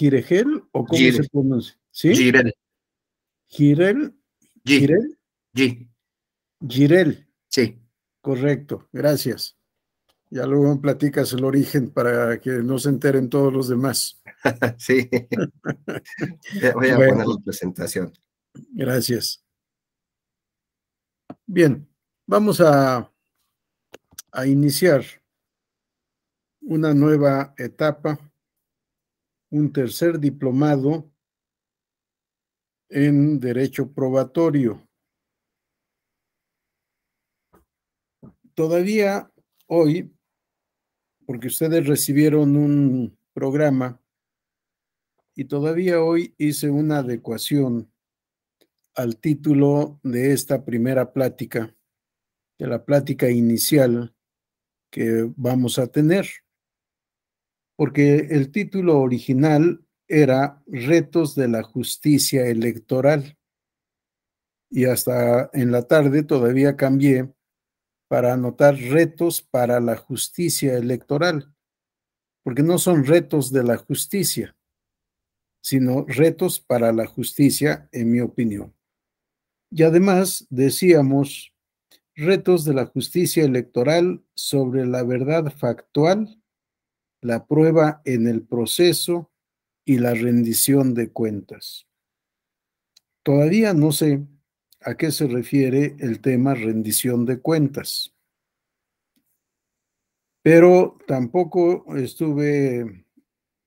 Giregel o cómo se pronuncia? ¿Sí? Girel. Girel. Girel. Girel. Sí. Correcto, gracias. Ya luego platicas el origen para que no se enteren todos los demás. sí. Voy a poner la presentación. Gracias. Bien, vamos a, a iniciar una nueva etapa, un tercer diplomado en Derecho Probatorio. Todavía hoy, porque ustedes recibieron un programa y todavía hoy hice una adecuación al título de esta primera plática, de la plática inicial que vamos a tener, porque el título original era Retos de la Justicia Electoral y hasta en la tarde todavía cambié para anotar retos para la justicia electoral, porque no son retos de la justicia, sino retos para la justicia, en mi opinión. Y además decíamos retos de la justicia electoral sobre la verdad factual, la prueba en el proceso y la rendición de cuentas. Todavía no sé a qué se refiere el tema rendición de cuentas. Pero tampoco estuve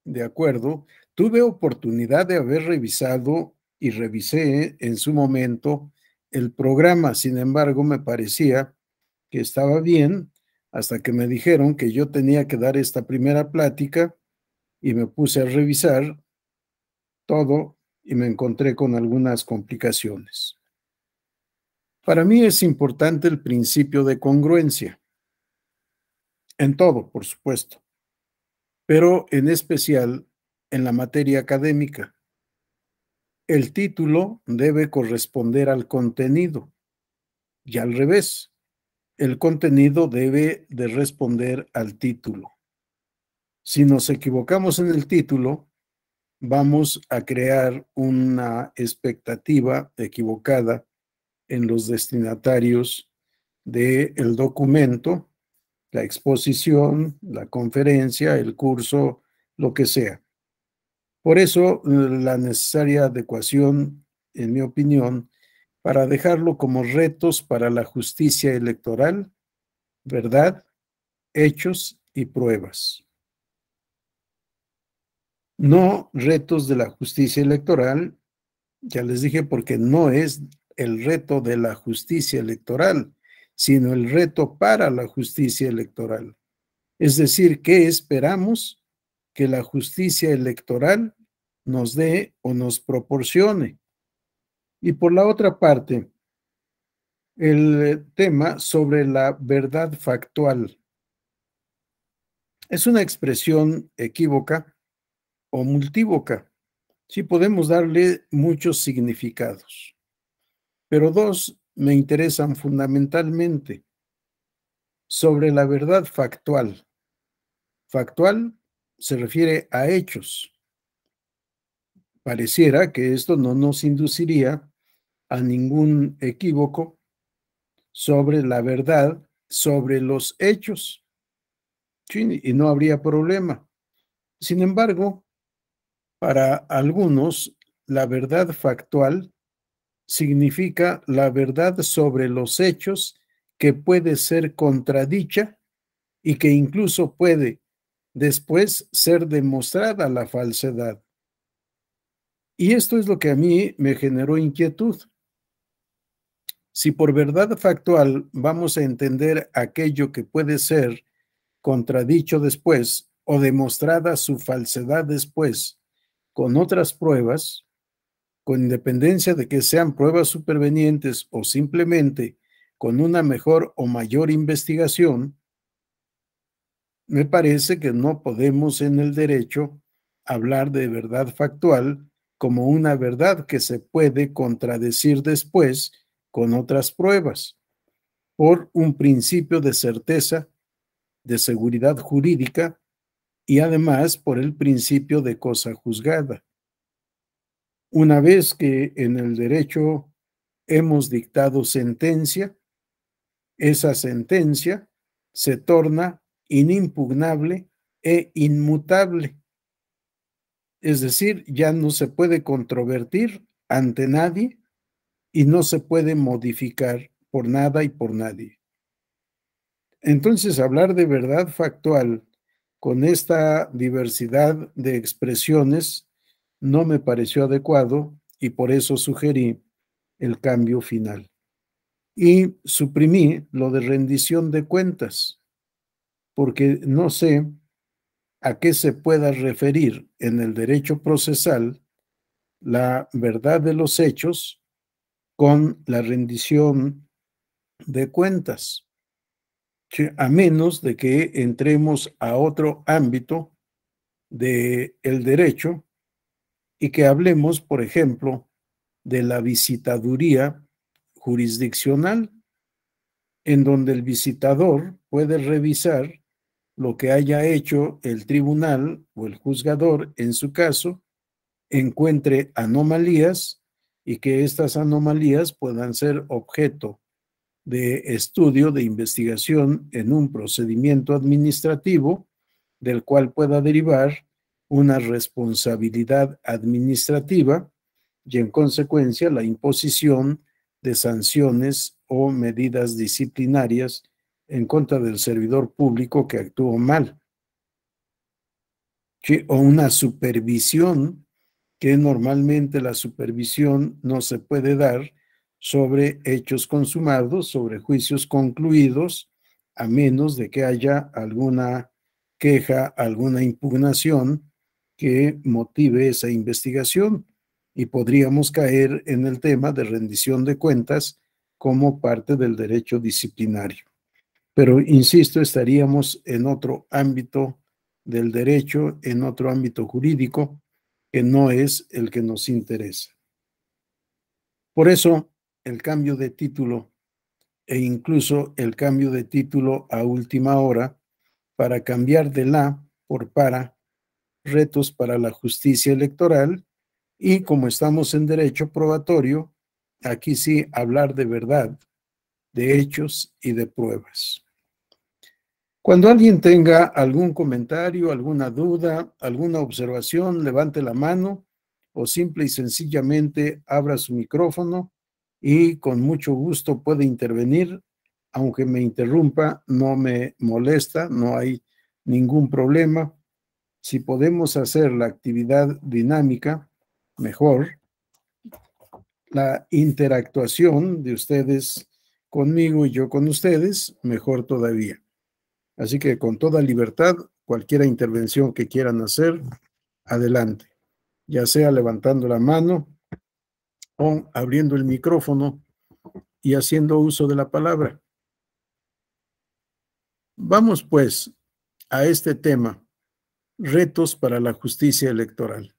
de acuerdo. Tuve oportunidad de haber revisado y revisé en su momento el programa. Sin embargo, me parecía que estaba bien hasta que me dijeron que yo tenía que dar esta primera plática y me puse a revisar todo y me encontré con algunas complicaciones. Para mí es importante el principio de congruencia. En todo, por supuesto, pero en especial en la materia académica. El título debe corresponder al contenido y al revés. El contenido debe de responder al título. Si nos equivocamos en el título, vamos a crear una expectativa equivocada en los destinatarios del documento, la exposición, la conferencia, el curso, lo que sea. Por eso, la necesaria adecuación, en mi opinión, para dejarlo como retos para la justicia electoral, verdad, hechos y pruebas. No retos de la justicia electoral, ya les dije, porque no es el reto de la justicia electoral, sino el reto para la justicia electoral. Es decir, ¿qué esperamos que la justicia electoral nos dé o nos proporcione? Y por la otra parte, el tema sobre la verdad factual. Es una expresión equívoca o multívoca. Sí podemos darle muchos significados pero dos me interesan fundamentalmente sobre la verdad factual. Factual se refiere a hechos. Pareciera que esto no nos induciría a ningún equívoco sobre la verdad, sobre los hechos. y no habría problema. Sin embargo, para algunos, la verdad factual significa la verdad sobre los hechos que puede ser contradicha y que incluso puede después ser demostrada la falsedad. Y esto es lo que a mí me generó inquietud. Si por verdad factual vamos a entender aquello que puede ser contradicho después o demostrada su falsedad después con otras pruebas, con independencia de que sean pruebas supervenientes o simplemente con una mejor o mayor investigación, me parece que no podemos en el derecho hablar de verdad factual como una verdad que se puede contradecir después con otras pruebas, por un principio de certeza, de seguridad jurídica y además por el principio de cosa juzgada. Una vez que en el derecho hemos dictado sentencia, esa sentencia se torna inimpugnable e inmutable. Es decir, ya no se puede controvertir ante nadie y no se puede modificar por nada y por nadie. Entonces, hablar de verdad factual con esta diversidad de expresiones no me pareció adecuado y por eso sugerí el cambio final. Y suprimí lo de rendición de cuentas, porque no sé a qué se pueda referir en el derecho procesal la verdad de los hechos con la rendición de cuentas, a menos de que entremos a otro ámbito del el derecho y que hablemos, por ejemplo, de la visitaduría jurisdiccional, en donde el visitador puede revisar lo que haya hecho el tribunal o el juzgador en su caso, encuentre anomalías y que estas anomalías puedan ser objeto de estudio, de investigación en un procedimiento administrativo del cual pueda derivar una responsabilidad administrativa y en consecuencia la imposición de sanciones o medidas disciplinarias en contra del servidor público que actuó mal, o una supervisión, que normalmente la supervisión no se puede dar sobre hechos consumados, sobre juicios concluidos, a menos de que haya alguna queja, alguna impugnación que motive esa investigación y podríamos caer en el tema de rendición de cuentas como parte del derecho disciplinario. Pero, insisto, estaríamos en otro ámbito del derecho, en otro ámbito jurídico, que no es el que nos interesa. Por eso, el cambio de título e incluso el cambio de título a última hora para cambiar de la por para retos para la justicia electoral y como estamos en derecho probatorio, aquí sí hablar de verdad, de hechos y de pruebas. Cuando alguien tenga algún comentario, alguna duda, alguna observación, levante la mano o simple y sencillamente abra su micrófono y con mucho gusto puede intervenir. Aunque me interrumpa, no me molesta, no hay ningún problema. Si podemos hacer la actividad dinámica, mejor. La interactuación de ustedes conmigo y yo con ustedes, mejor todavía. Así que con toda libertad, cualquier intervención que quieran hacer, adelante, ya sea levantando la mano o abriendo el micrófono y haciendo uso de la palabra. Vamos pues a este tema, retos para la justicia electoral.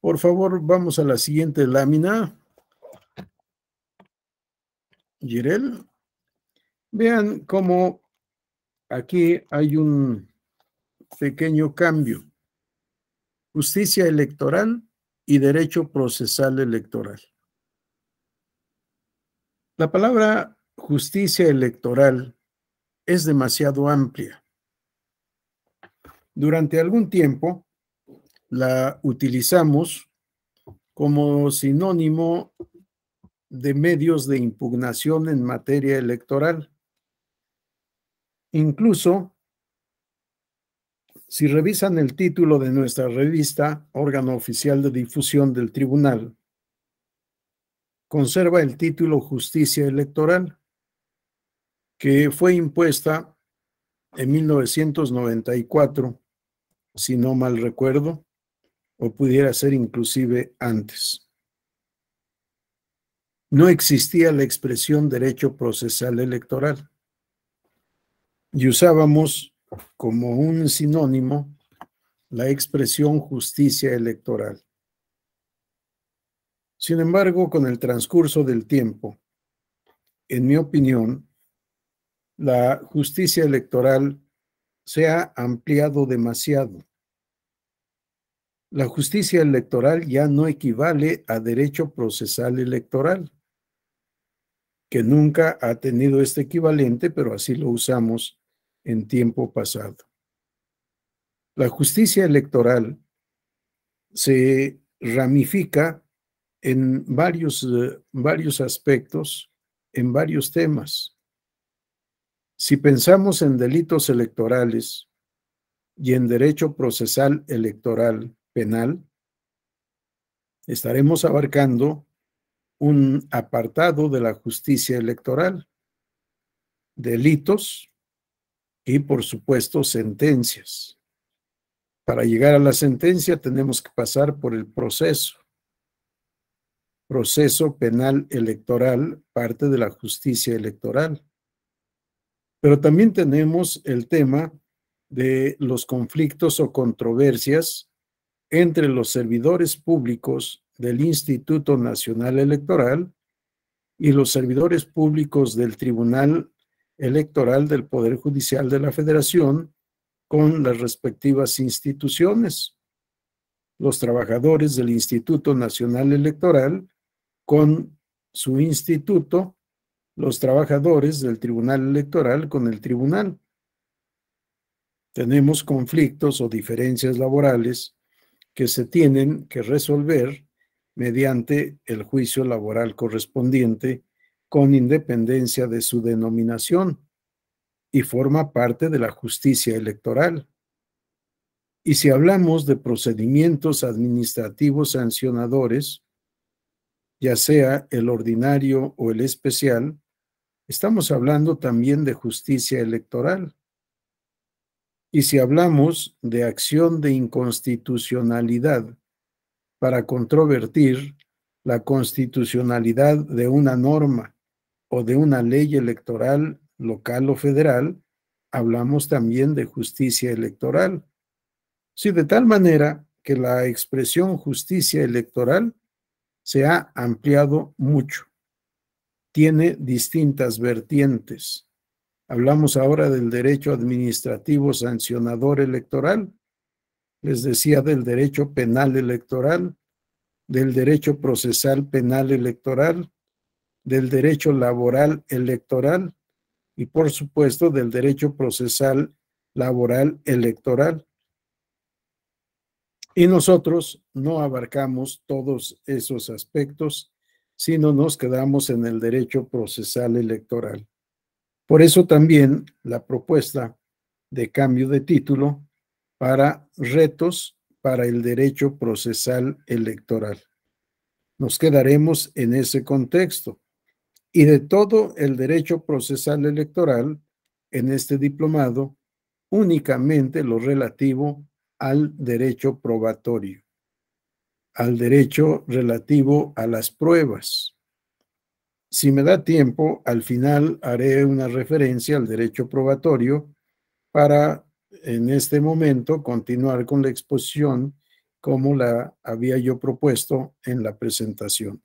Por favor, vamos a la siguiente lámina. Girel. Vean cómo aquí hay un pequeño cambio. Justicia electoral y derecho procesal electoral. La palabra justicia electoral es demasiado amplia. Durante algún tiempo, la utilizamos como sinónimo de medios de impugnación en materia electoral. Incluso, si revisan el título de nuestra revista, órgano oficial de difusión del tribunal, conserva el título Justicia Electoral, que fue impuesta en 1994, si no mal recuerdo, o pudiera ser inclusive antes. No existía la expresión derecho procesal electoral y usábamos como un sinónimo la expresión justicia electoral. Sin embargo, con el transcurso del tiempo, en mi opinión, la justicia electoral se ha ampliado demasiado. La justicia electoral ya no equivale a derecho procesal electoral, que nunca ha tenido este equivalente, pero así lo usamos en tiempo pasado. La justicia electoral se ramifica en varios, eh, varios aspectos, en varios temas. Si pensamos en delitos electorales y en derecho procesal electoral penal, estaremos abarcando un apartado de la justicia electoral, delitos y, por supuesto, sentencias. Para llegar a la sentencia tenemos que pasar por el proceso. Proceso penal electoral, parte de la justicia electoral. Pero también tenemos el tema de los conflictos o controversias entre los servidores públicos del Instituto Nacional Electoral y los servidores públicos del Tribunal Electoral del Poder Judicial de la Federación con las respectivas instituciones. Los trabajadores del Instituto Nacional Electoral con su instituto, los trabajadores del Tribunal Electoral con el tribunal. Tenemos conflictos o diferencias laborales que se tienen que resolver mediante el juicio laboral correspondiente con independencia de su denominación y forma parte de la justicia electoral. Y si hablamos de procedimientos administrativos sancionadores, ya sea el ordinario o el especial, estamos hablando también de justicia electoral. Y si hablamos de acción de inconstitucionalidad para controvertir la constitucionalidad de una norma o de una ley electoral local o federal, hablamos también de justicia electoral. Sí, de tal manera que la expresión justicia electoral se ha ampliado mucho. Tiene distintas vertientes. Hablamos ahora del derecho administrativo sancionador electoral. Les decía del derecho penal electoral, del derecho procesal penal electoral, del derecho laboral electoral y por supuesto del derecho procesal laboral electoral. Y nosotros no abarcamos todos esos aspectos, sino nos quedamos en el derecho procesal electoral. Por eso también la propuesta de cambio de título para retos para el derecho procesal electoral. Nos quedaremos en ese contexto y de todo el derecho procesal electoral en este diplomado, únicamente lo relativo al derecho probatorio, al derecho relativo a las pruebas. Si me da tiempo, al final haré una referencia al derecho probatorio para en este momento continuar con la exposición como la había yo propuesto en la presentación.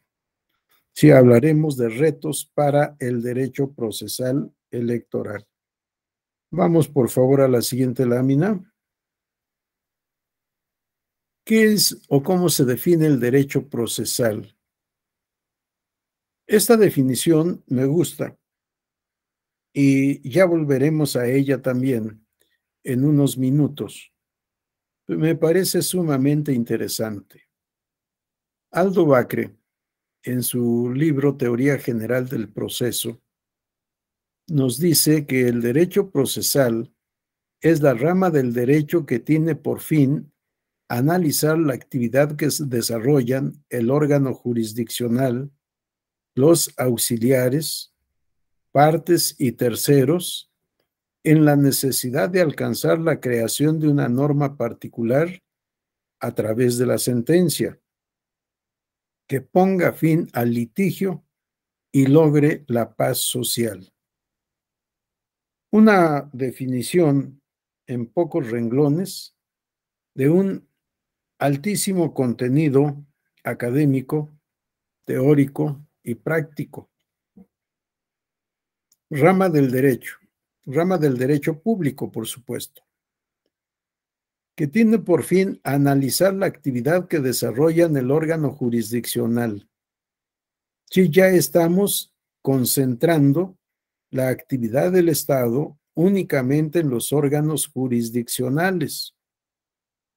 Si hablaremos de retos para el derecho procesal electoral. Vamos por favor a la siguiente lámina. ¿Qué es o cómo se define el derecho procesal? Esta definición me gusta y ya volveremos a ella también en unos minutos. Me parece sumamente interesante. Aldo Bacre en su libro Teoría General del Proceso, nos dice que el derecho procesal es la rama del derecho que tiene por fin analizar la actividad que desarrollan el órgano jurisdiccional, los auxiliares, partes y terceros en la necesidad de alcanzar la creación de una norma particular a través de la sentencia que ponga fin al litigio y logre la paz social. Una definición en pocos renglones de un altísimo contenido académico, teórico y práctico. Rama del derecho, rama del derecho público, por supuesto. Que tiene por fin analizar la actividad que desarrolla en el órgano jurisdiccional. Si ya estamos concentrando la actividad del Estado únicamente en los órganos jurisdiccionales.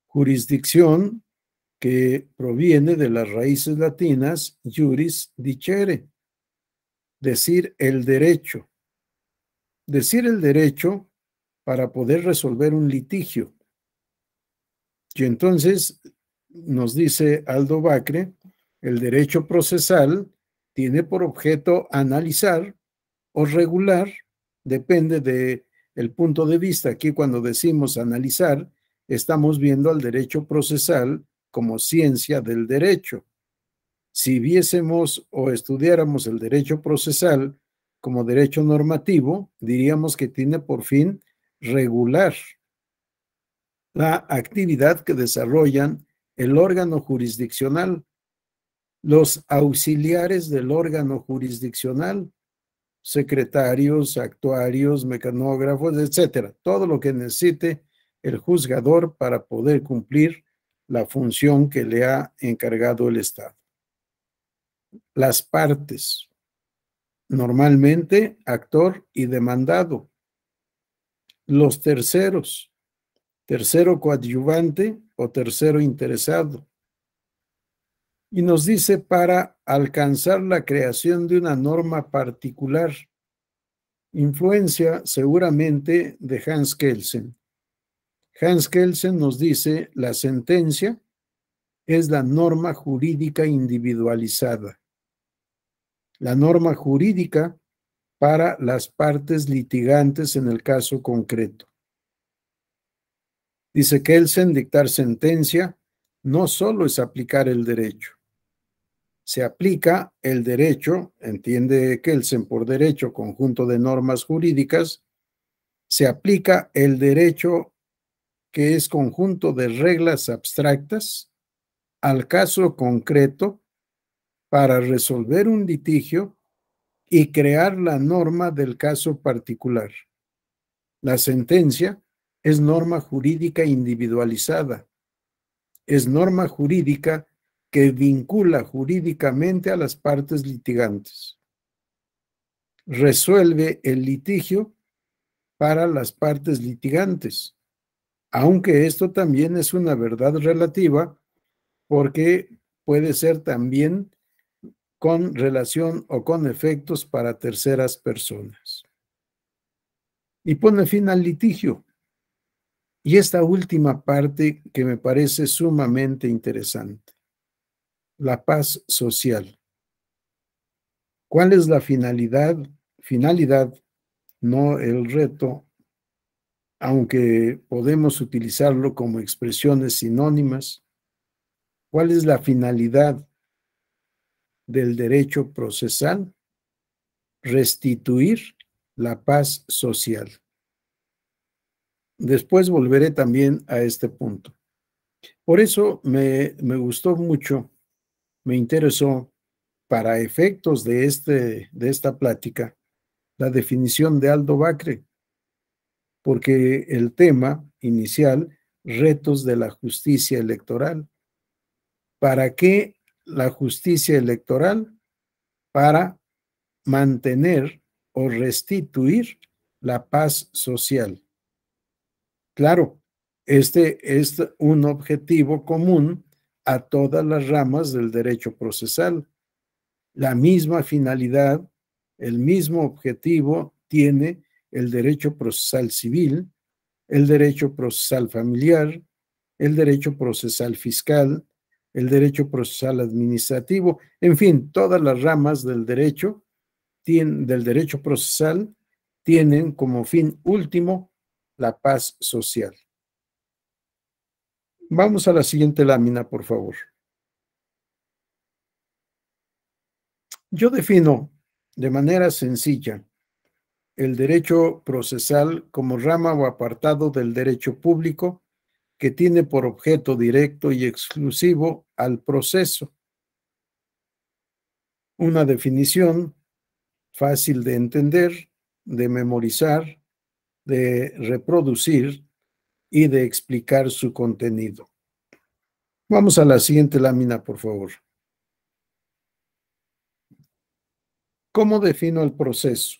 Jurisdicción que proviene de las raíces latinas juris dicere, decir el derecho. Decir el derecho para poder resolver un litigio. Y entonces nos dice Aldo Bacre, el derecho procesal tiene por objeto analizar o regular, depende de el punto de vista. Aquí cuando decimos analizar, estamos viendo al derecho procesal como ciencia del derecho. Si viésemos o estudiáramos el derecho procesal como derecho normativo, diríamos que tiene por fin regular la actividad que desarrollan el órgano jurisdiccional, los auxiliares del órgano jurisdiccional, secretarios, actuarios, mecanógrafos, etcétera, todo lo que necesite el juzgador para poder cumplir la función que le ha encargado el Estado. Las partes, normalmente actor y demandado. Los terceros, tercero coadyuvante o tercero interesado. Y nos dice para alcanzar la creación de una norma particular, influencia seguramente de Hans Kelsen. Hans Kelsen nos dice la sentencia es la norma jurídica individualizada. La norma jurídica para las partes litigantes en el caso concreto. Dice Kelsen, dictar sentencia no solo es aplicar el derecho. Se aplica el derecho, entiende Kelsen por derecho, conjunto de normas jurídicas, se aplica el derecho que es conjunto de reglas abstractas al caso concreto para resolver un litigio y crear la norma del caso particular. La sentencia es norma jurídica individualizada. Es norma jurídica que vincula jurídicamente a las partes litigantes. Resuelve el litigio para las partes litigantes, aunque esto también es una verdad relativa porque puede ser también con relación o con efectos para terceras personas. Y pone fin al litigio. Y esta última parte que me parece sumamente interesante, la paz social. ¿Cuál es la finalidad? Finalidad, no el reto, aunque podemos utilizarlo como expresiones sinónimas. ¿Cuál es la finalidad del derecho procesal? Restituir la paz social. Después volveré también a este punto. Por eso me, me gustó mucho, me interesó para efectos de, este, de esta plática la definición de Aldo Bacre, porque el tema inicial, retos de la justicia electoral. ¿Para qué la justicia electoral? Para mantener o restituir la paz social. Claro, este es un objetivo común a todas las ramas del derecho procesal. La misma finalidad, el mismo objetivo tiene el derecho procesal civil, el derecho procesal familiar, el derecho procesal fiscal, el derecho procesal administrativo, en fin, todas las ramas del derecho, del derecho procesal tienen como fin último la paz social. Vamos a la siguiente lámina, por favor. Yo defino de manera sencilla el derecho procesal como rama o apartado del derecho público que tiene por objeto directo y exclusivo al proceso. Una definición fácil de entender, de memorizar, de reproducir y de explicar su contenido. Vamos a la siguiente lámina, por favor. ¿Cómo defino el proceso?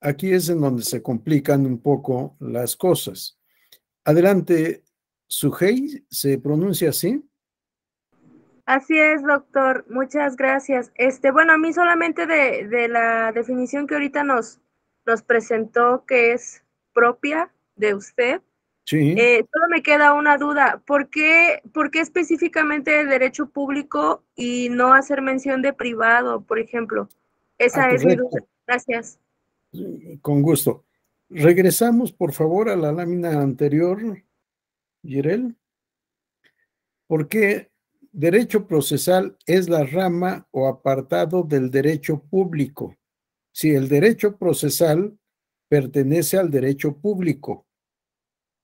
Aquí es en donde se complican un poco las cosas. Adelante, Sujei, ¿se pronuncia así? Así es, doctor. Muchas gracias. Este, bueno, a mí solamente de, la definición que ahorita nos, nos presentó, que es propia de usted, sí. Eh, solo me queda una duda. ¿Por qué, ¿Por qué específicamente de derecho público y no hacer mención de privado, por ejemplo? Esa ah, es mi duda. Gracias. Con gusto. Regresamos, por favor, a la lámina anterior, Girel. Porque derecho procesal es la rama o apartado del derecho público. Si el derecho procesal pertenece al derecho público.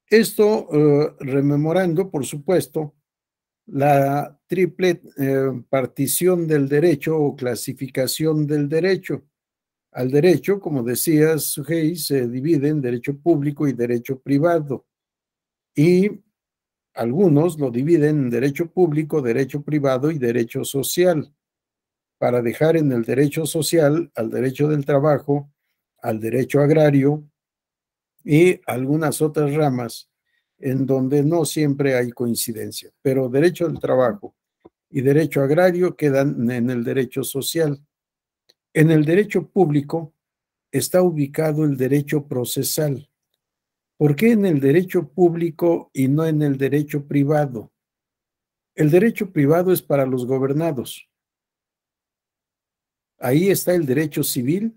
Esto eh, rememorando, por supuesto, la triple eh, partición del derecho o clasificación del derecho. Al derecho, como decías, Sujei, se divide en derecho público y derecho privado. Y algunos lo dividen en derecho público, derecho privado y derecho social, para dejar en el derecho social al derecho del trabajo, al derecho agrario y algunas otras ramas en donde no siempre hay coincidencia, pero derecho del trabajo y derecho agrario quedan en el derecho social. En el derecho público está ubicado el derecho procesal. ¿Por qué en el derecho público y no en el derecho privado? El derecho privado es para los gobernados. Ahí está el derecho civil,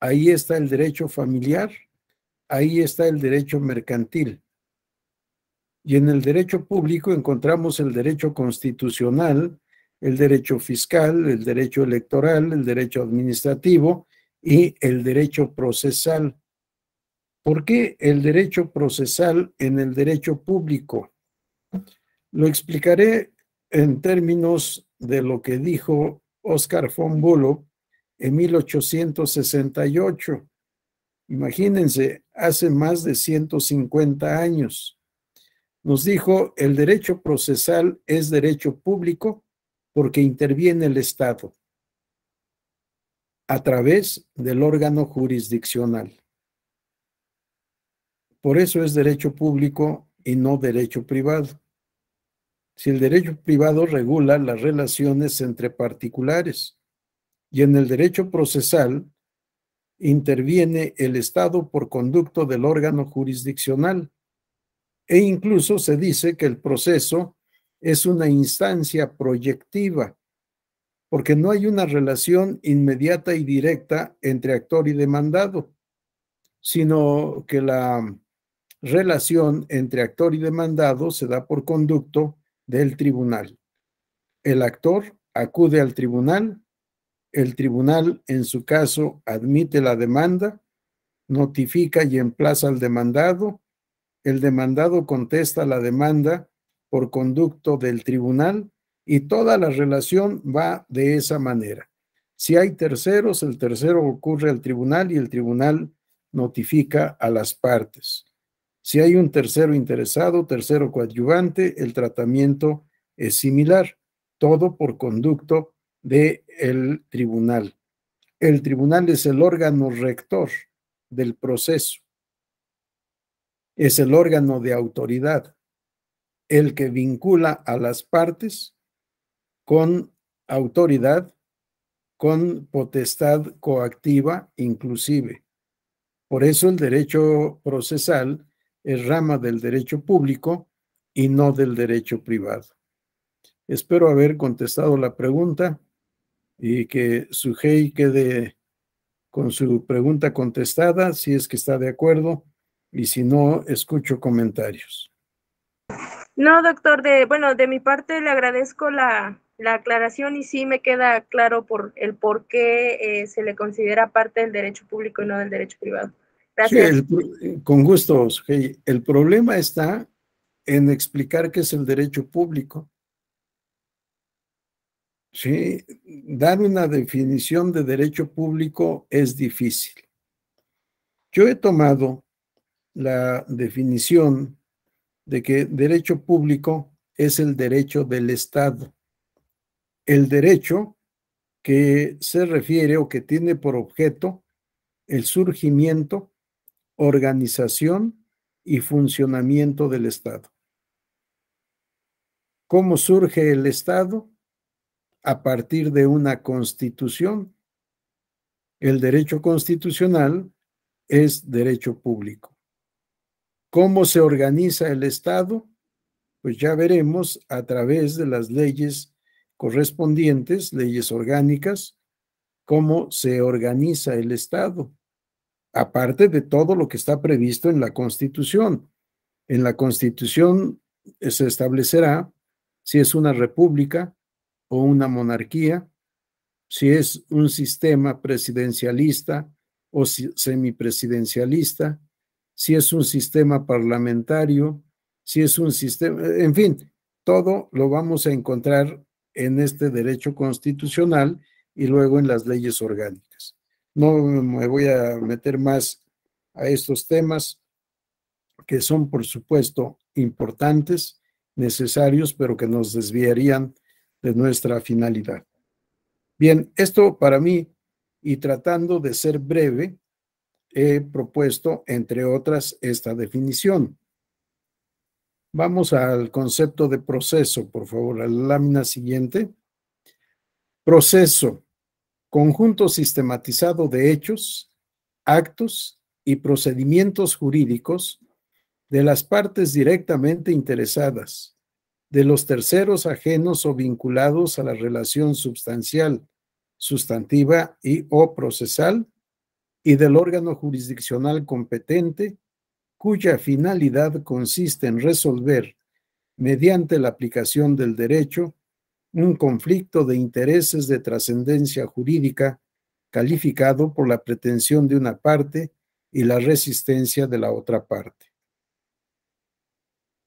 ahí está el derecho familiar, ahí está el derecho mercantil. Y en el derecho público encontramos el derecho constitucional, el derecho fiscal, el derecho electoral, el derecho administrativo y el derecho procesal. ¿Por qué el derecho procesal en el derecho público? Lo explicaré en términos de lo que dijo Oscar von Bullock en 1868. Imagínense, hace más de 150 años. Nos dijo, el derecho procesal es derecho público porque interviene el Estado a través del órgano jurisdiccional. Por eso es derecho público y no derecho privado. Si el derecho privado regula las relaciones entre particulares. Y en el derecho procesal interviene el Estado por conducto del órgano jurisdiccional. E incluso se dice que el proceso es una instancia proyectiva, porque no hay una relación inmediata y directa entre actor y demandado, sino que la relación entre actor y demandado se da por conducto del tribunal. El actor acude al tribunal, el tribunal en su caso admite la demanda, notifica y emplaza al demandado, el demandado contesta la demanda por conducto del tribunal y toda la relación va de esa manera. Si hay terceros, el tercero ocurre al tribunal y el tribunal notifica a las partes. Si hay un tercero interesado, tercero coadyuvante, el tratamiento es similar, todo por conducto del el tribunal. El tribunal es el órgano rector del proceso. Es el órgano de autoridad el que vincula a las partes con autoridad, con potestad coactiva inclusive. Por eso el derecho procesal es rama del derecho público y no del derecho privado. Espero haber contestado la pregunta y que Sujei quede con su pregunta contestada, si es que está de acuerdo, y si no, escucho comentarios. No, doctor, de, bueno, de mi parte le agradezco la, aclaración y sí me queda claro por el por qué eh, se le considera parte del derecho público y no del derecho privado. Gracias. con gusto, El problema está en explicar qué es el derecho público. Sí, dar una definición de derecho público es difícil. Yo he tomado la definición de que derecho público es el derecho del Estado. El derecho que se refiere o que tiene por objeto el surgimiento, organización y funcionamiento del Estado. ¿Cómo surge el Estado? A partir de una constitución. El derecho constitucional es derecho público. ¿Cómo se organiza el Estado? Pues ya veremos a través de las leyes correspondientes, leyes orgánicas, cómo se organiza el Estado, aparte de todo lo que está previsto en la Constitución. En la Constitución se establecerá si es una república o una monarquía, si es un sistema presidencialista o semipresidencialista, si es un sistema parlamentario, si es un sistema, en fin, todo lo vamos a encontrar en este derecho constitucional y luego en las leyes orgánicas. No me voy a meter más a estos temas que son, por supuesto, importantes necesarios, pero que nos desviarían de nuestra finalidad. Bien, esto para mí, y tratando de ser breve, he propuesto, entre otras, esta definición. Vamos al concepto de proceso, por favor, la lámina siguiente. Proceso, conjunto sistematizado de hechos, actos y procedimientos jurídicos de las partes directamente interesadas, de los terceros ajenos o vinculados a la relación substancial, sustantiva y o procesal, y del órgano jurisdiccional competente, cuya finalidad consiste en resolver, mediante la aplicación del derecho, un conflicto de intereses de trascendencia jurídica calificado por la pretensión de una parte y la resistencia de la otra parte.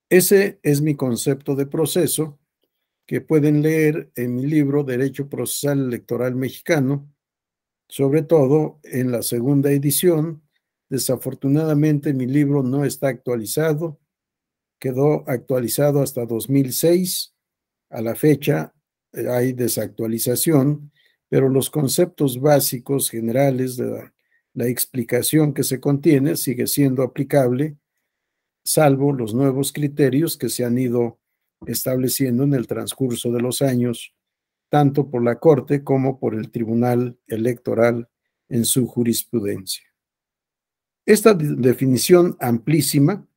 Ese es mi concepto de proceso que pueden leer en mi libro Derecho Procesal Electoral Mexicano, sobre todo en la segunda edición. Desafortunadamente mi libro no está actualizado, quedó actualizado hasta 2006. A la fecha eh, hay desactualización, pero los conceptos básicos generales de la, la explicación que se contiene sigue siendo aplicable salvo los nuevos criterios que se han ido estableciendo en el transcurso de los años, tanto por la Corte como por el Tribunal Electoral en su jurisprudencia. Esta definición amplísima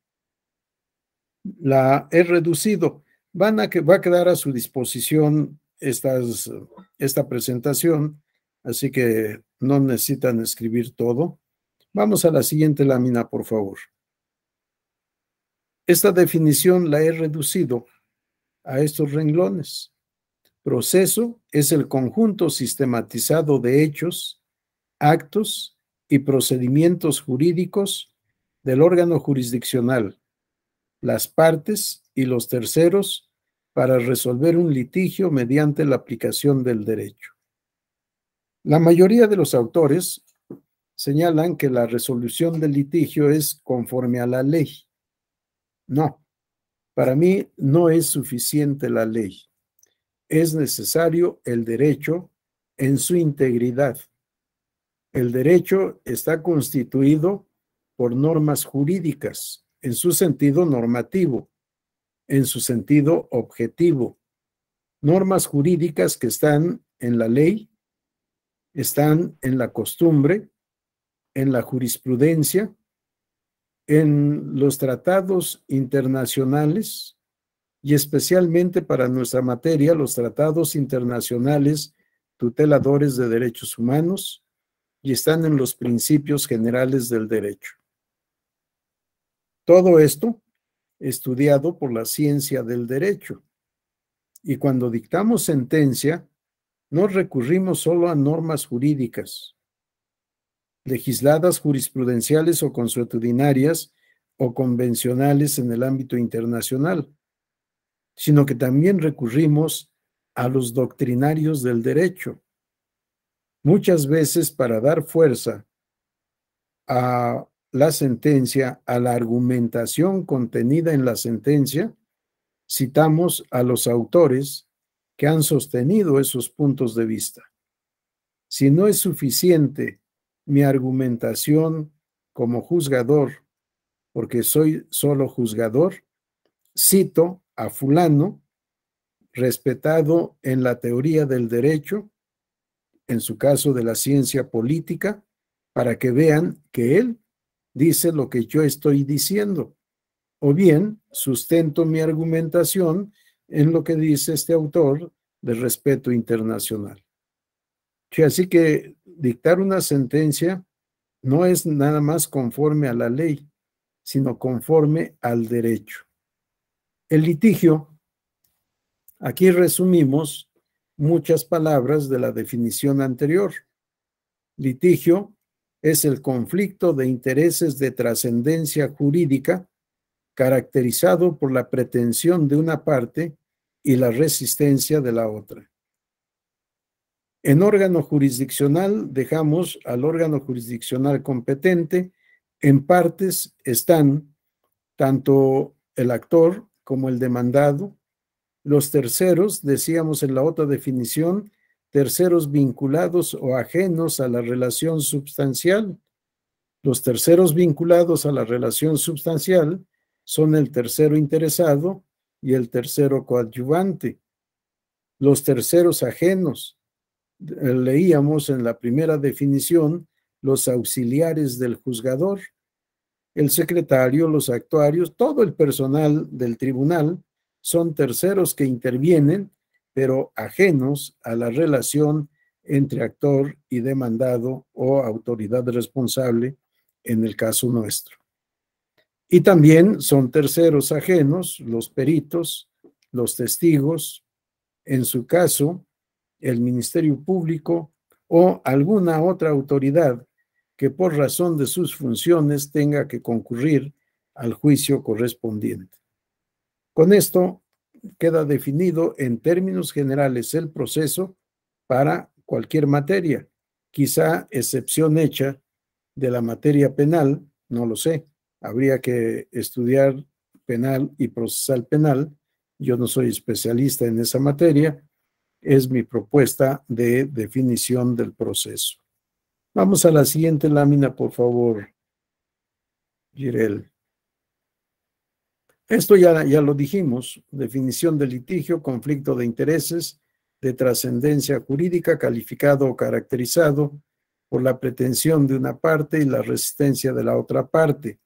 la he reducido. Van a que, va a quedar a su disposición esta presentación, así que no necesitan escribir todo. Vamos a la siguiente lámina, por favor. Esta definición la he reducido a estos renglones. Proceso es el conjunto sistematizado de hechos, actos y procedimientos jurídicos del órgano jurisdiccional, las partes y los terceros para resolver un litigio mediante la aplicación del derecho. La mayoría de los autores señalan que la resolución del litigio es conforme a la ley no, para mí no es suficiente la ley. Es necesario el derecho en su integridad. El derecho está constituido por normas jurídicas en su sentido normativo, en su sentido objetivo. Normas jurídicas que están en la ley, están en la costumbre, en la jurisprudencia en los tratados internacionales y especialmente para nuestra materia, los tratados internacionales tuteladores de derechos humanos y están en los principios generales del derecho. Todo esto estudiado por la ciencia del derecho. Y cuando dictamos sentencia, no recurrimos solo a normas jurídicas, legisladas jurisprudenciales o consuetudinarias o convencionales en el ámbito internacional, sino que también recurrimos a los doctrinarios del derecho, muchas veces para dar fuerza a la sentencia a la argumentación contenida en la sentencia, citamos a los autores que han sostenido esos puntos de vista. Si no es suficiente mi argumentación como juzgador, porque soy solo juzgador, cito a fulano, respetado en la teoría del derecho, en su caso de la ciencia política, para que vean que él dice lo que yo estoy diciendo. O bien sustento mi argumentación en lo que dice este autor de respeto internacional. así que dictar una sentencia no es nada más conforme a la ley, sino conforme al derecho. El litigio, aquí resumimos muchas palabras de la definición anterior. Litigio es el conflicto de intereses de trascendencia jurídica caracterizado por la pretensión de una parte y la resistencia de la otra. En órgano jurisdiccional dejamos al órgano jurisdiccional competente. En partes están tanto el actor como el demandado. Los terceros, decíamos en la otra definición, terceros vinculados o ajenos a la relación substancial. Los terceros vinculados a la relación substancial son el tercero interesado y el tercero coadyuvante. Los terceros ajenos, eh, leíamos en la primera definición, los auxiliares del juzgador, el secretario, los actuarios, todo el personal del tribunal son terceros que intervienen pero ajenos a la relación entre actor y demandado o autoridad responsable en el caso nuestro. Y también son terceros ajenos los peritos, los testigos, en su caso, el Ministerio Público o alguna otra autoridad que por razón de sus funciones tenga que concurrir al juicio correspondiente. Con esto queda definido en términos generales el proceso para cualquier materia, quizá excepción hecha de la materia penal, no lo sé, habría que estudiar penal y procesal penal, yo no soy especialista en esa materia, es mi propuesta de definición del proceso. Vamos a la siguiente lámina, por favor, Girel. Esto ya, ya lo dijimos, definición de litigio, conflicto de intereses de trascendencia jurídica calificado o caracterizado por la pretensión de una parte y la resistencia de la otra parte.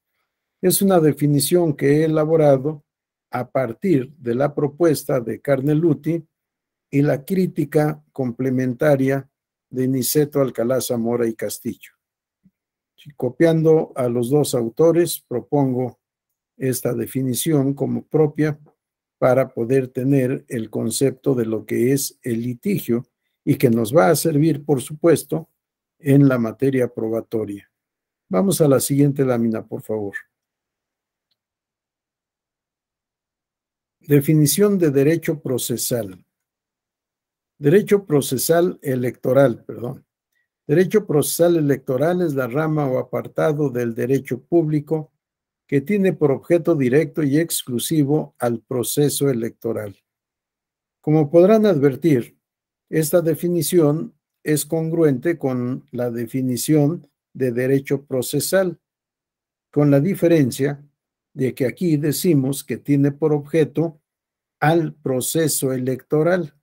Es una definición que he elaborado a partir de la propuesta de Carneluti y la crítica complementaria de Niceto Alcalá Zamora y Castillo. Copiando a los dos autores, propongo esta definición como propia para poder tener el concepto de lo que es el litigio y que nos va a servir, por supuesto, en la materia probatoria. Vamos a la siguiente lámina, por favor. Definición de derecho procesal. Derecho procesal electoral, perdón. Derecho procesal electoral es la rama o apartado del derecho público que tiene por objeto directo y exclusivo al proceso electoral. Como podrán advertir, esta definición es congruente con la definición de derecho procesal, con la diferencia de que aquí decimos que tiene por objeto al proceso electoral.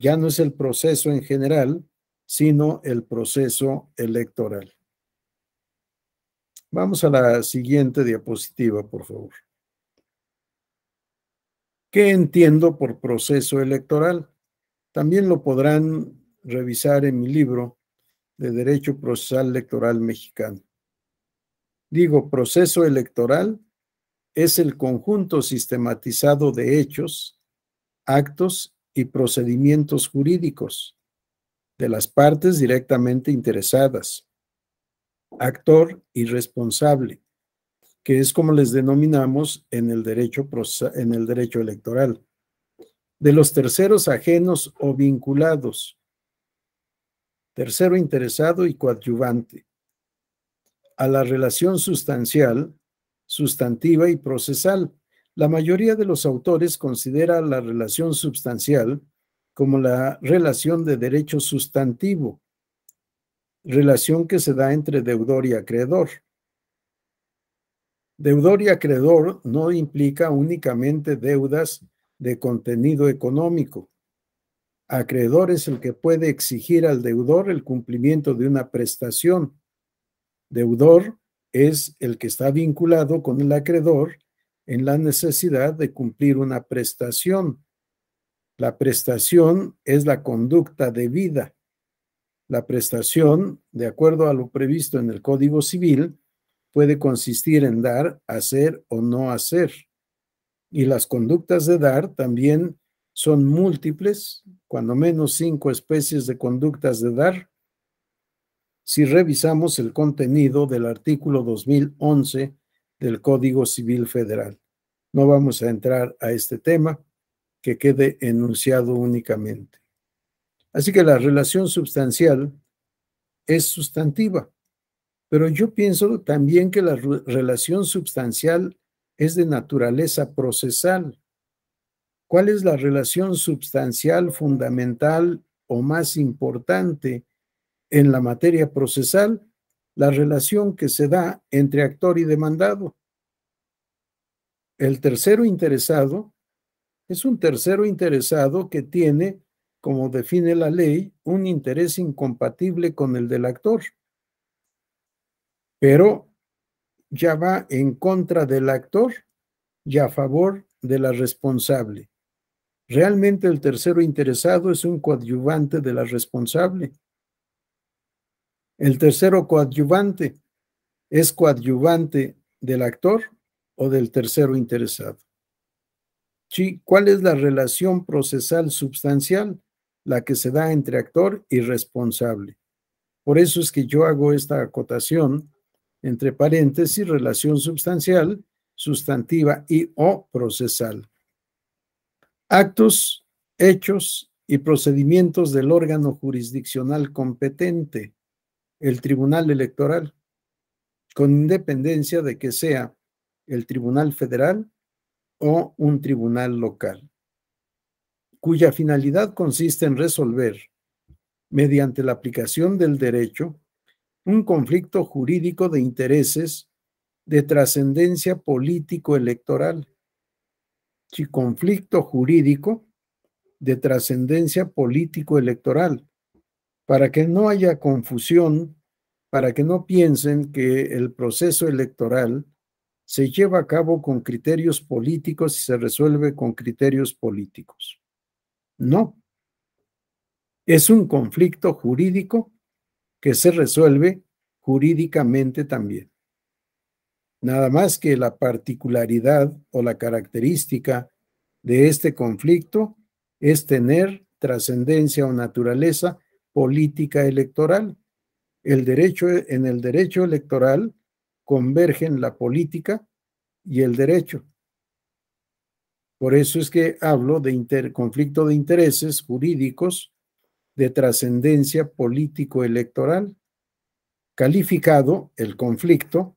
Ya no es el proceso en general, sino el proceso electoral. Vamos a la siguiente diapositiva, por favor. ¿Qué entiendo por proceso electoral? También lo podrán revisar en mi libro de Derecho Procesal Electoral Mexicano. Digo, proceso electoral es el conjunto sistematizado de hechos, actos y procedimientos jurídicos de las partes directamente interesadas actor y responsable, que es como les denominamos en el derecho, en el derecho electoral, de los terceros ajenos o vinculados, tercero interesado y coadyuvante. a la relación sustancial, sustantiva y procesal. La mayoría de los autores considera la relación substancial como la relación de derecho sustantivo, relación que se da entre deudor y acreedor. Deudor y acreedor no implica únicamente deudas de contenido económico. Acreedor es el que puede exigir al deudor el cumplimiento de una prestación. Deudor es el que está vinculado con el acreedor en la necesidad de cumplir una prestación. La prestación es la conducta debida. La prestación, de acuerdo a lo previsto en el Código Civil, puede consistir en dar, hacer o no hacer. Y las conductas de dar también son múltiples, cuando menos cinco especies de conductas de dar. Si revisamos el contenido del artículo 2011 del Código Civil Federal. No vamos a entrar a este tema, que quede enunciado únicamente. Así que la relación sustancial es sustantiva, pero yo pienso también que la relación sustancial es de naturaleza procesal. ¿Cuál es la relación sustancial fundamental o más importante en la materia procesal? La relación que se da entre actor y demandado. El tercero interesado es un tercero interesado que tiene, como define la ley, un interés incompatible con el del actor, pero ya va en contra del actor y a favor de la responsable. Realmente el tercero interesado es un coadyuvante de la responsable. El tercero coadyuvante es coadyuvante del actor o del tercero interesado. Sí, ¿cuál es la relación procesal substancial? La que se da entre actor y responsable. Por eso es que yo hago esta acotación entre paréntesis, relación substancial, sustantiva y o procesal. Actos, hechos y procedimientos del órgano jurisdiccional competente, el Tribunal Electoral, con independencia de que sea el Tribunal Federal o un tribunal local, cuya finalidad consiste en resolver, mediante la aplicación del derecho, un conflicto jurídico de intereses de trascendencia político-electoral. Si conflicto jurídico de trascendencia político-electoral, para que no haya confusión, para que no piensen que el proceso electoral se lleva a cabo con criterios políticos y se resuelve con criterios políticos. No. Es un conflicto jurídico que se resuelve jurídicamente también. Nada más que la particularidad o la característica de este conflicto es tener trascendencia o naturaleza política electoral. El derecho en el derecho electoral convergen la política y el derecho. Por eso es que hablo de conflicto de intereses jurídicos de trascendencia político-electoral, calificado el conflicto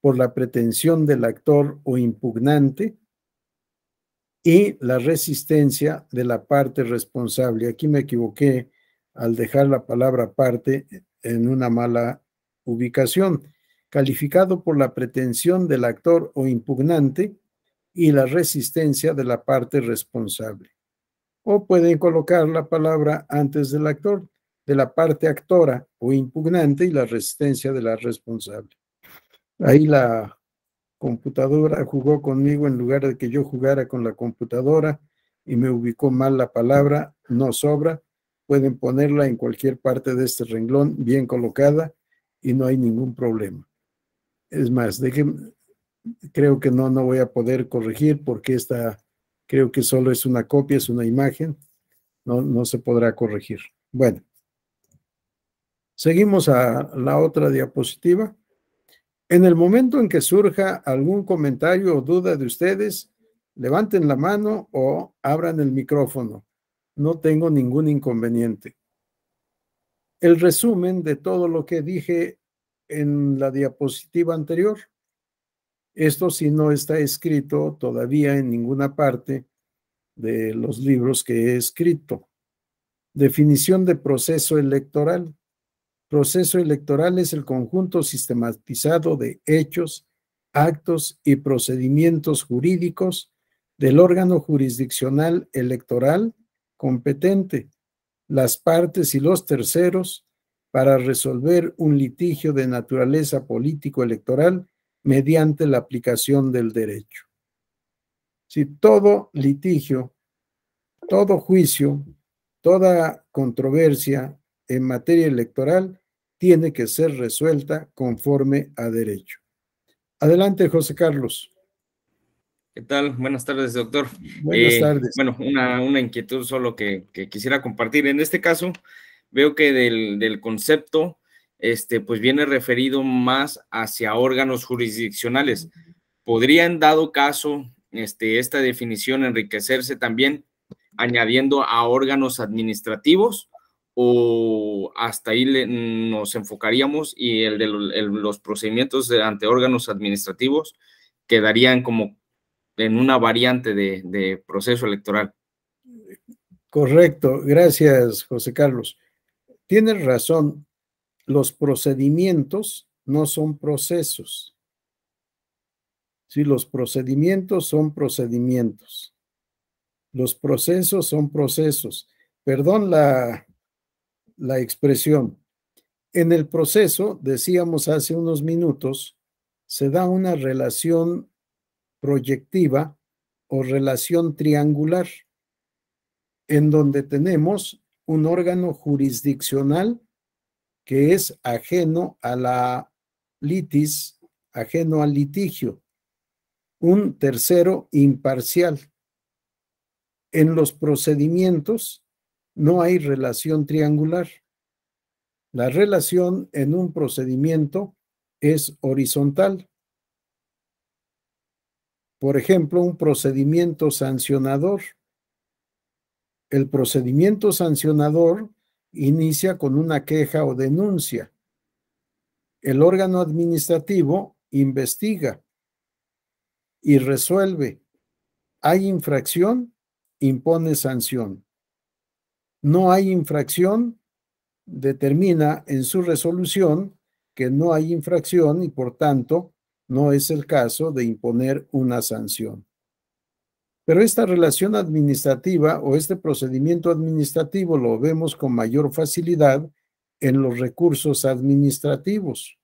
por la pretensión del actor o impugnante y la resistencia de la parte responsable. Aquí me equivoqué al dejar la palabra parte en una mala ubicación calificado por la pretensión del actor o impugnante y la resistencia de la parte responsable. O pueden colocar la palabra antes del actor, de la parte actora o impugnante y la resistencia de la responsable. Ahí la computadora jugó conmigo en lugar de que yo jugara con la computadora y me ubicó mal la palabra, no sobra. Pueden ponerla en cualquier parte de este renglón bien colocada y no hay ningún problema. Es más, creo que no, no voy a poder corregir porque esta, creo que solo es una copia, es una imagen, no, no se podrá corregir. Bueno, seguimos a la otra diapositiva. En el momento en que surja algún comentario o duda de ustedes, levanten la mano o abran el micrófono. No tengo ningún inconveniente. El resumen de todo lo que dije en la diapositiva anterior. Esto sí no está escrito todavía en ninguna parte de los libros que he escrito. Definición de proceso electoral. Proceso electoral es el conjunto sistematizado de hechos, actos y procedimientos jurídicos del órgano jurisdiccional electoral competente, las partes y los terceros para resolver un litigio de naturaleza político-electoral mediante la aplicación del derecho. Si todo litigio, todo juicio, toda controversia en materia electoral tiene que ser resuelta conforme a derecho. Adelante, José Carlos. ¿Qué tal? Buenas tardes, doctor. Buenas eh, tardes. Bueno, una, inquietud solo que, quisiera compartir. En este caso, veo que del, concepto, este, pues viene referido más hacia órganos jurisdiccionales. ¿Podría, en dado caso, este, esta definición enriquecerse también añadiendo a órganos administrativos o hasta ahí nos enfocaríamos y el de los procedimientos ante órganos administrativos quedarían como en una variante de, proceso electoral. Correcto, gracias José Carlos. Tienes razón, los procedimientos no son procesos. Sí, los procedimientos son procedimientos. Los procesos son procesos. Perdón la, la expresión. En el proceso, decíamos hace unos minutos, se da una relación proyectiva o relación triangular, en donde tenemos un órgano jurisdiccional que es ajeno a la litis, ajeno al litigio, un tercero imparcial. En los procedimientos no hay relación triangular. La relación en un procedimiento es horizontal. Por ejemplo, un procedimiento sancionador. El procedimiento sancionador inicia con una queja o denuncia. El órgano administrativo investiga y resuelve. Hay infracción, impone sanción. No hay infracción, determina en su resolución que no hay infracción y por tanto no es el caso de imponer una sanción. Pero esta relación administrativa o este procedimiento administrativo lo vemos con mayor facilidad en los recursos administrativos.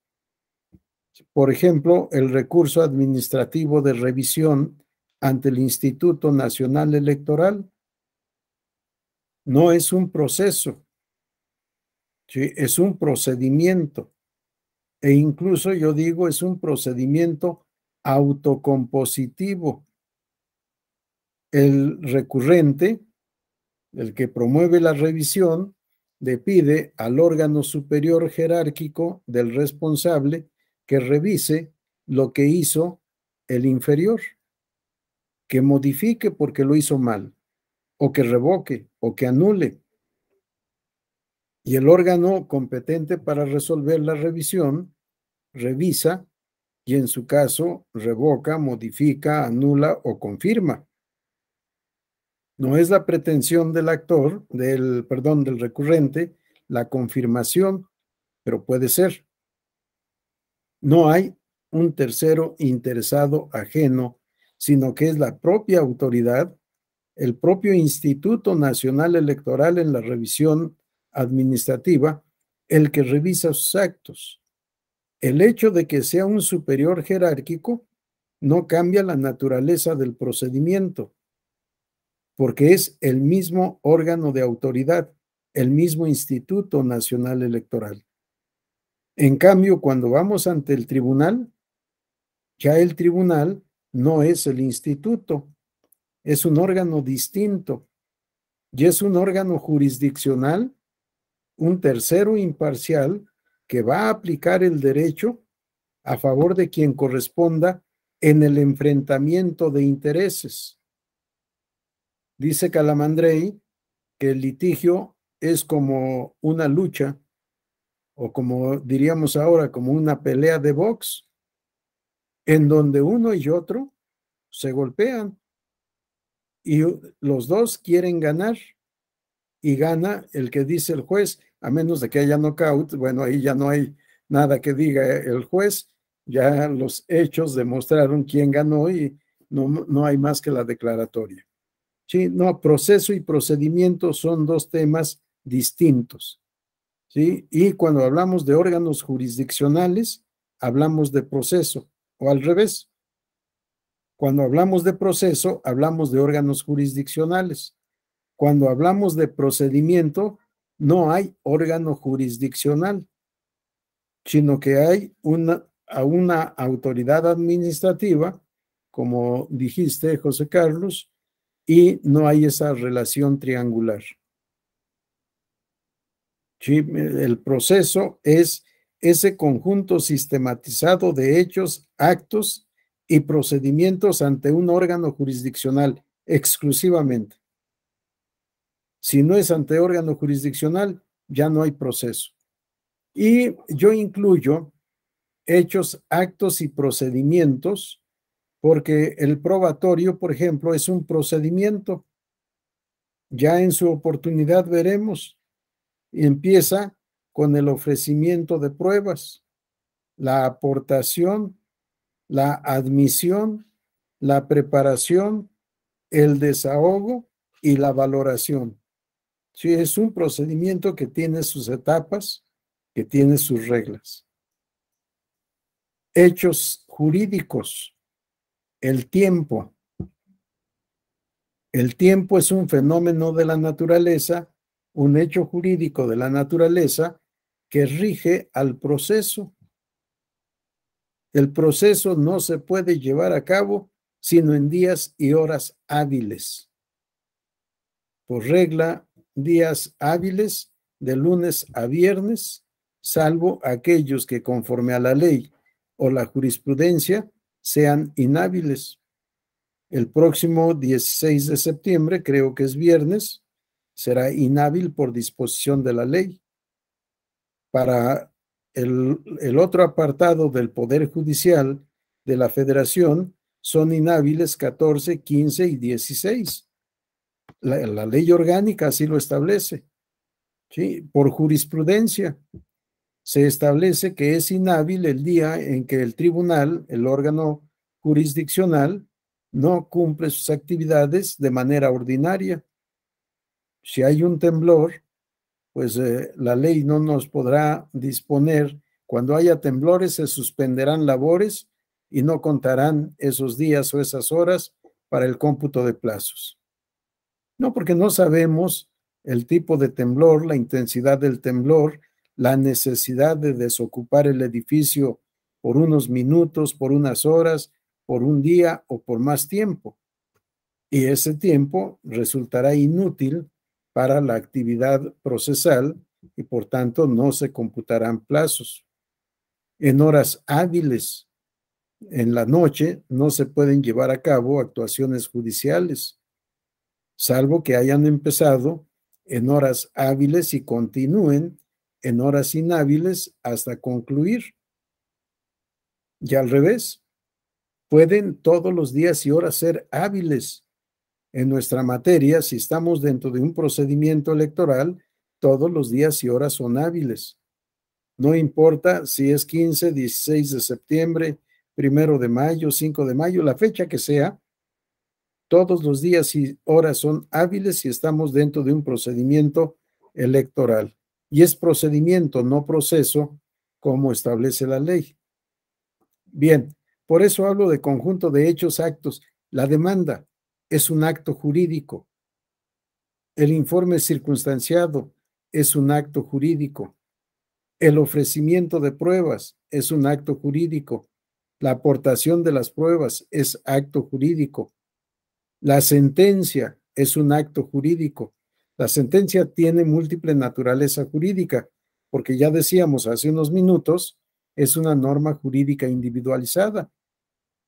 Por ejemplo, el recurso administrativo de revisión ante el Instituto Nacional Electoral no es un proceso, es un procedimiento e incluso yo digo es un procedimiento autocompositivo. El recurrente, el que promueve la revisión, le pide al órgano superior jerárquico del responsable que revise lo que hizo el inferior, que modifique porque lo hizo mal, o que revoque, o que anule. Y el órgano competente para resolver la revisión revisa y en su caso revoca, modifica, anula o confirma. No es la pretensión del actor, del, perdón, del recurrente, la confirmación, pero puede ser. No hay un tercero interesado ajeno, sino que es la propia autoridad, el propio Instituto Nacional Electoral en la revisión administrativa, el que revisa sus actos. El hecho de que sea un superior jerárquico no cambia la naturaleza del procedimiento, porque es el mismo órgano de autoridad, el mismo Instituto Nacional Electoral. En cambio, cuando vamos ante el tribunal, ya el tribunal no es el instituto, es un órgano distinto y es un órgano jurisdiccional, un tercero imparcial que va a aplicar el derecho a favor de quien corresponda en el enfrentamiento de intereses. Dice Calamandrei que el litigio es como una lucha o como diríamos ahora, como una pelea de box, en donde uno y otro se golpean y los dos quieren ganar y gana el que dice el juez, a menos de que haya knockout, bueno, ahí ya no hay nada que diga el juez, ya los hechos demostraron quién ganó y no, no hay más que la declaratoria. Sí, no, proceso y procedimiento son dos temas distintos. ¿sí? Y cuando hablamos de órganos jurisdiccionales, hablamos de proceso, o al revés. Cuando hablamos de proceso, hablamos de órganos jurisdiccionales. Cuando hablamos de procedimiento, no hay órgano jurisdiccional, sino que hay una, una autoridad administrativa, como dijiste, José Carlos, y no hay esa relación triangular. El proceso es ese conjunto sistematizado de hechos, actos y procedimientos ante un órgano jurisdiccional exclusivamente. Si no es ante órgano jurisdiccional, ya no hay proceso. Y yo incluyo hechos, actos y procedimientos, porque el probatorio, por ejemplo, es un procedimiento. Ya en su oportunidad veremos empieza con el ofrecimiento de pruebas, la aportación, la admisión, la preparación, el desahogo y la valoración. Sí, es un procedimiento que tiene sus etapas, que tiene sus reglas. Hechos jurídicos. El tiempo. El tiempo es un fenómeno de la naturaleza un hecho jurídico de la naturaleza que rige al proceso. El proceso no se puede llevar a cabo sino en días y horas hábiles. Por regla, días hábiles de lunes a viernes, salvo aquellos que conforme a la ley o la jurisprudencia sean inhábiles. El próximo 16 de septiembre, creo que es viernes, será inhábil por disposición de la ley. Para el, otro apartado del Poder Judicial de la Federación son inhábiles 14, 15 y 16. La, ley orgánica así lo establece. ¿sí? Por jurisprudencia se establece que es inhábil el día en que el tribunal, el órgano jurisdiccional, no cumple sus actividades de manera ordinaria si hay un temblor, pues eh, la ley no nos podrá disponer. Cuando haya temblores se suspenderán labores y no contarán esos días o esas horas para el cómputo de plazos. No, porque no sabemos el tipo de temblor, la intensidad del temblor, la necesidad de desocupar el edificio por unos minutos, por unas horas, por un día o por más tiempo. Y ese tiempo resultará inútil para la actividad procesal y por tanto no se computarán plazos. En horas hábiles, en la noche, no se pueden llevar a cabo actuaciones judiciales, salvo que hayan empezado en horas hábiles y continúen en horas inhábiles hasta concluir. Y al revés, pueden todos los días y horas ser hábiles en nuestra materia, si estamos dentro de un procedimiento electoral, todos los días y horas son hábiles. No importa si es 15, 16 de septiembre, primero de mayo, 5 de mayo, la fecha que sea, todos los días y horas son hábiles si estamos dentro de un procedimiento electoral. Y es procedimiento, no proceso, como establece la ley. Bien, por eso hablo de conjunto de hechos, actos. La demanda, es un acto jurídico. El informe circunstanciado es un acto jurídico. El ofrecimiento de pruebas es un acto jurídico. La aportación de las pruebas es acto jurídico. La sentencia es un acto jurídico. La sentencia tiene múltiple naturaleza jurídica, porque ya decíamos hace unos minutos, es una norma jurídica individualizada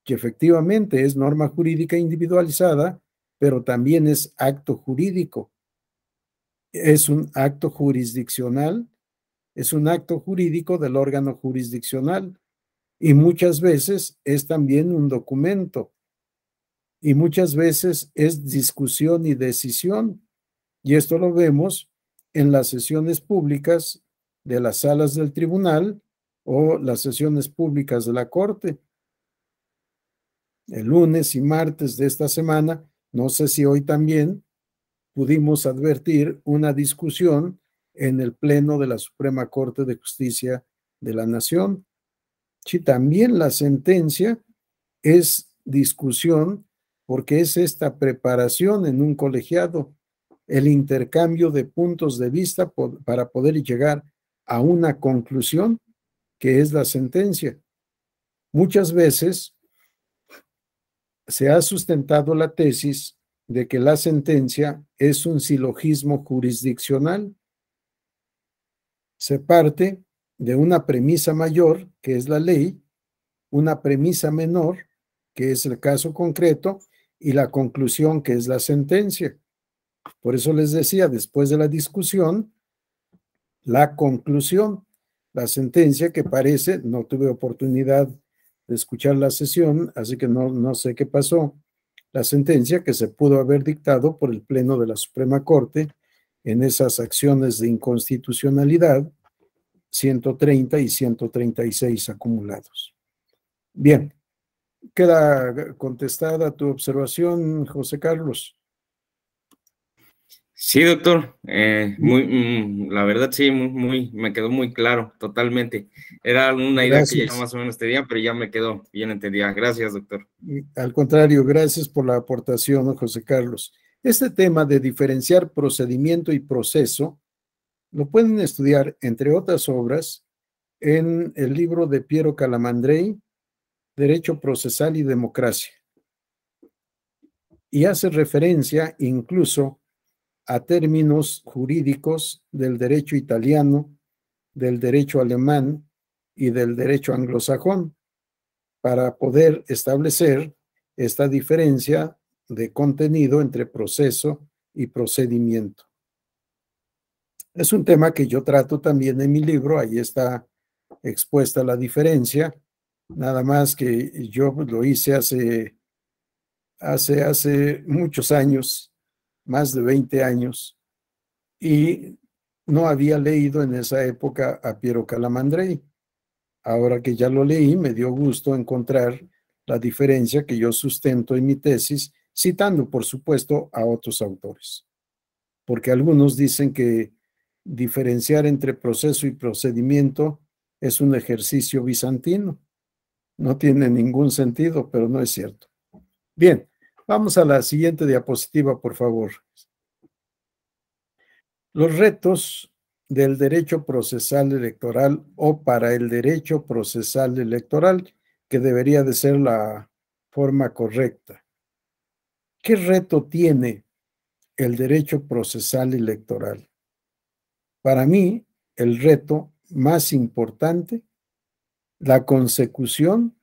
que efectivamente es norma jurídica individualizada, pero también es acto jurídico. Es un acto jurisdiccional es un acto jurídico del órgano jurisdiccional y muchas veces es también un documento y muchas veces es discusión y decisión. Y esto lo vemos en las sesiones públicas de las salas del tribunal o las sesiones públicas de la corte. El lunes y martes de esta semana, no sé si hoy también, pudimos advertir una discusión en el Pleno de la Suprema Corte de Justicia de la Nación. Si también la sentencia es discusión porque es esta preparación en un colegiado, el intercambio de puntos de vista para poder llegar a una conclusión que es la sentencia. Muchas veces se ha sustentado la tesis de que la sentencia es un silogismo jurisdiccional. Se parte de una premisa mayor, que es la ley, una premisa menor, que es el caso concreto, y la conclusión, que es la sentencia. Por eso les decía, después de la discusión, la conclusión, la sentencia que parece, no tuve oportunidad de escuchar la sesión, así que no, no sé qué pasó, la sentencia que se pudo haber dictado por el Pleno de la Suprema Corte en esas acciones de inconstitucionalidad, 130 y 136 acumulados. Bien, queda contestada tu observación, José Carlos. Sí, doctor, eh, muy, mm, la verdad sí, muy, me quedó muy claro, totalmente. Era una idea que ya más o menos tenía, pero ya me quedó bien entendida. Gracias, doctor. Al contrario, gracias por la aportación, José Carlos. Este tema de diferenciar procedimiento y proceso lo pueden estudiar, entre otras obras, en el libro de Piero Calamandrei, Derecho Procesal y Democracia. Y hace referencia incluso a términos jurídicos del derecho italiano, del derecho alemán y del derecho anglosajón para poder establecer esta diferencia de contenido entre proceso y procedimiento. Es un tema que yo trato también en mi libro, ahí está expuesta la diferencia, nada más que yo lo hice hace, hace, hace muchos años más de 20 años, y no había leído en esa época a Piero Calamandrei. Ahora que ya lo leí, me dio gusto encontrar la diferencia que yo sustento en mi tesis, citando, por supuesto, a otros autores. Porque algunos dicen que diferenciar entre proceso y procedimiento es un ejercicio bizantino. No tiene ningún sentido, pero no es cierto. Bien, Vamos a la siguiente diapositiva, por favor. Los retos del derecho procesal electoral o para el derecho procesal electoral, que debería de ser la forma correcta. ¿Qué reto tiene el derecho procesal electoral? Para mí, el reto más importante, la consecución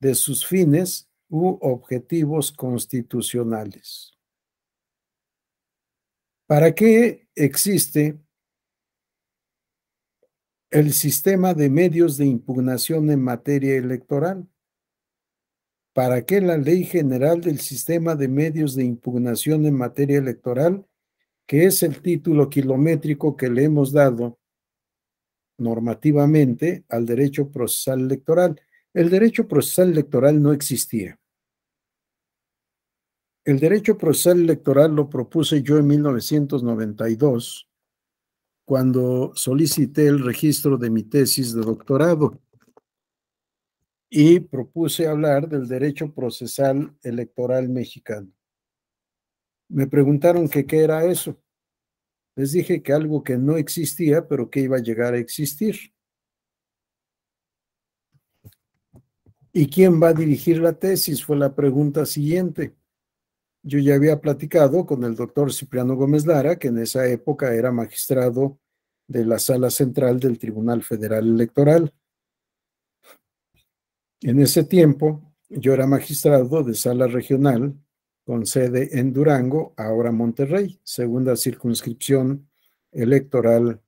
de sus fines u objetivos constitucionales. ¿Para qué existe el sistema de medios de impugnación en materia electoral? ¿Para qué la Ley General del Sistema de Medios de Impugnación en materia electoral, que es el título kilométrico que le hemos dado normativamente al derecho procesal electoral? El derecho procesal electoral no existía. El derecho procesal electoral lo propuse yo en 1992, cuando solicité el registro de mi tesis de doctorado y propuse hablar del derecho procesal electoral mexicano. Me preguntaron que qué era eso. Les dije que algo que no existía, pero que iba a llegar a existir. ¿Y quién va a dirigir la tesis? Fue la pregunta siguiente. Yo ya había platicado con el doctor Cipriano Gómez Lara, que en esa época era magistrado de la Sala Central del Tribunal Federal Electoral. En ese tiempo, yo era magistrado de Sala Regional con sede en Durango, ahora Monterrey, segunda circunscripción electoral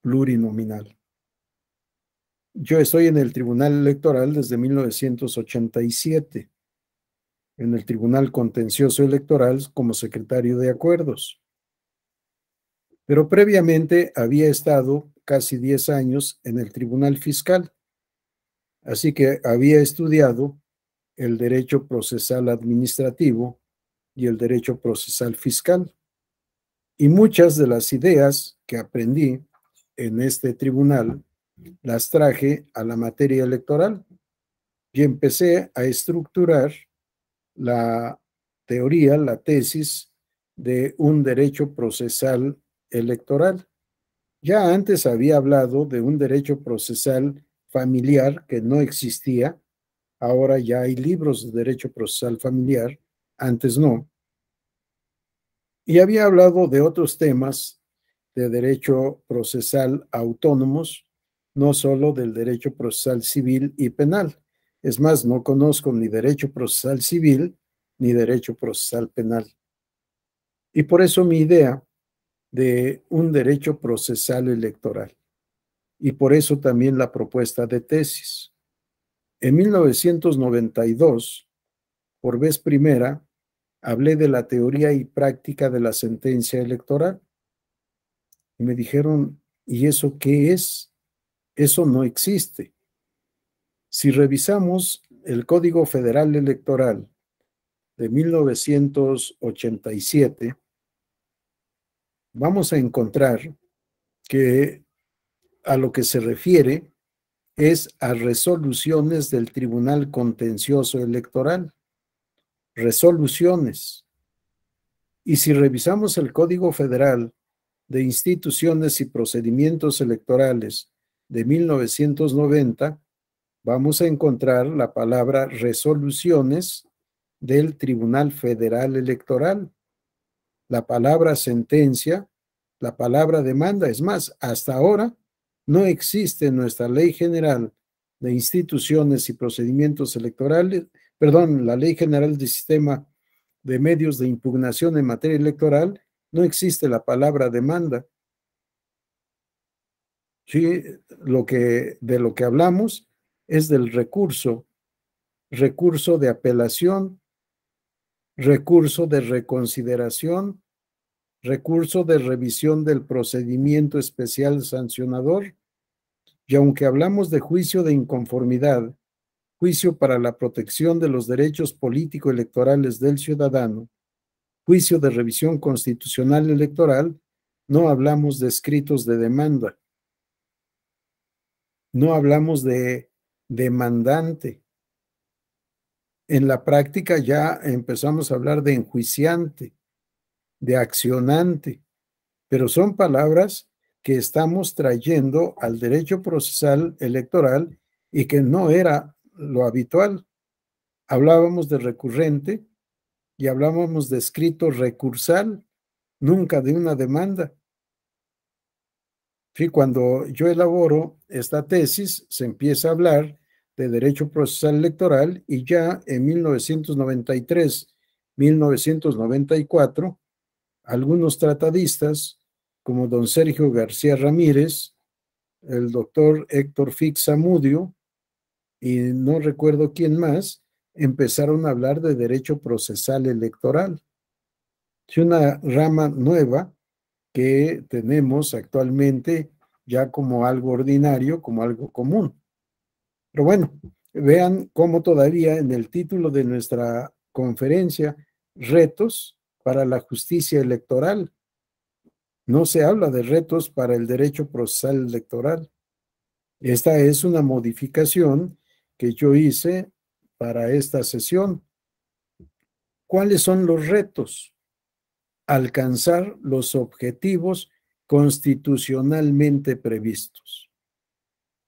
plurinominal. Yo estoy en el Tribunal Electoral desde 1987, en el Tribunal Contencioso Electoral como secretario de acuerdos. Pero previamente había estado casi 10 años en el Tribunal Fiscal, así que había estudiado el derecho procesal administrativo y el derecho procesal fiscal. Y muchas de las ideas que aprendí en este tribunal las traje a la materia electoral y empecé a estructurar la teoría, la tesis de un derecho procesal electoral. Ya antes había hablado de un derecho procesal familiar que no existía, ahora ya hay libros de derecho procesal familiar, antes no. Y había hablado de otros temas de derecho procesal autónomos, no solo del derecho procesal civil y penal. Es más, no conozco ni derecho procesal civil ni derecho procesal penal. Y por eso mi idea de un derecho procesal electoral. Y por eso también la propuesta de tesis. En 1992, por vez primera, hablé de la teoría y práctica de la sentencia electoral. Y me dijeron, ¿y eso qué es? Eso no existe. Si revisamos el Código Federal Electoral de 1987, vamos a encontrar que a lo que se refiere es a resoluciones del Tribunal Contencioso Electoral. Resoluciones. Y si revisamos el Código Federal de Instituciones y Procedimientos Electorales de 1990, vamos a encontrar la palabra resoluciones del Tribunal Federal Electoral, la palabra sentencia, la palabra demanda. Es más, hasta ahora no existe en nuestra ley general de instituciones y procedimientos electorales, perdón, la ley general del sistema de medios de impugnación en materia electoral, no existe la palabra demanda. Sí, lo que, de lo que hablamos es del recurso, recurso de apelación, recurso de reconsideración, recurso de revisión del procedimiento especial sancionador, y aunque hablamos de juicio de inconformidad, juicio para la protección de los derechos político-electorales del ciudadano, juicio de revisión constitucional electoral, no hablamos de escritos de demanda, no hablamos de demandante. En la práctica ya empezamos a hablar de enjuiciante, de accionante, pero son palabras que estamos trayendo al derecho procesal electoral y que no era lo habitual. Hablábamos de recurrente y hablábamos de escrito recursal, nunca de una demanda. Sí, cuando yo elaboro esta tesis, se empieza a hablar de derecho procesal electoral y ya en 1993, 1994, algunos tratadistas como don Sergio García Ramírez, el doctor Héctor Fix Amudio y no recuerdo quién más, empezaron a hablar de derecho procesal electoral. Es una rama nueva que tenemos actualmente ya como algo ordinario, como algo común. Pero bueno, vean cómo todavía en el título de nuestra conferencia, retos para la justicia electoral, no se habla de retos para el derecho procesal electoral. Esta es una modificación que yo hice para esta sesión. ¿Cuáles son los retos? Alcanzar los objetivos constitucionalmente previstos.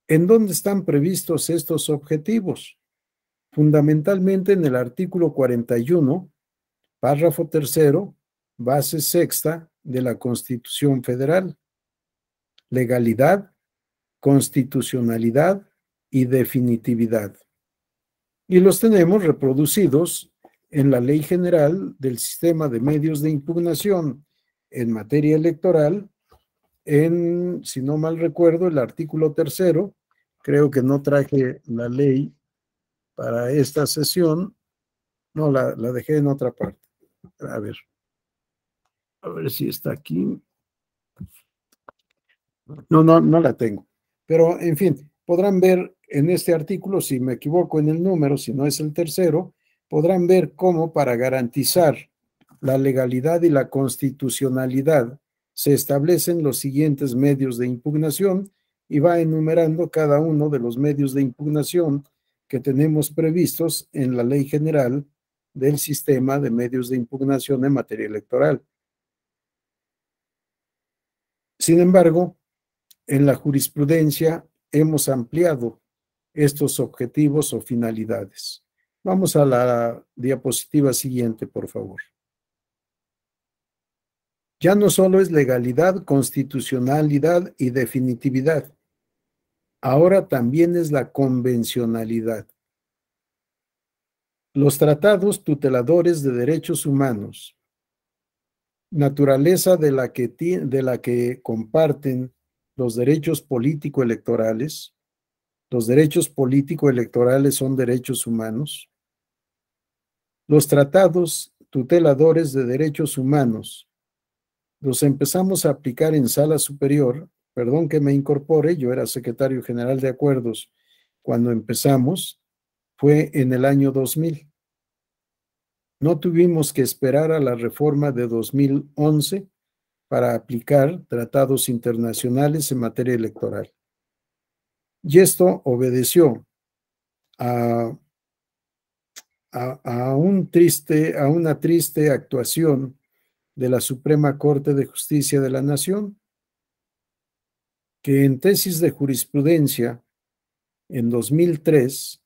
¿En dónde están previstos estos objetivos? Fundamentalmente en el artículo 41, párrafo tercero, base sexta de la Constitución Federal. Legalidad, constitucionalidad y definitividad. Y los tenemos reproducidos en la Ley General del Sistema de Medios de Impugnación en materia electoral, en, si no mal recuerdo, el artículo tercero. Creo que no traje la ley para esta sesión. No, la, la dejé en otra parte. A ver. A ver si está aquí. No, no, no la tengo. Pero, en fin, podrán ver en este artículo, si me equivoco en el número, si no es el tercero, podrán ver cómo para garantizar la legalidad y la constitucionalidad se establecen los siguientes medios de impugnación y va enumerando cada uno de los medios de impugnación que tenemos previstos en la Ley General del Sistema de Medios de Impugnación en materia electoral. Sin embargo, en la jurisprudencia hemos ampliado estos objetivos o finalidades. Vamos a la diapositiva siguiente, por favor. Ya no solo es legalidad, constitucionalidad y definitividad, ahora también es la convencionalidad. Los tratados tuteladores de derechos humanos, naturaleza de la que, de la que comparten los derechos político-electorales, los derechos político-electorales son derechos humanos, los tratados tuteladores de derechos humanos los empezamos a aplicar en sala superior, perdón que me incorpore, yo era secretario general de acuerdos cuando empezamos, fue en el año 2000. No tuvimos que esperar a la reforma de 2011 para aplicar tratados internacionales en materia electoral. Y esto obedeció a, a, un triste, a una triste actuación de la Suprema Corte de Justicia de la Nación, que en tesis de jurisprudencia en 2003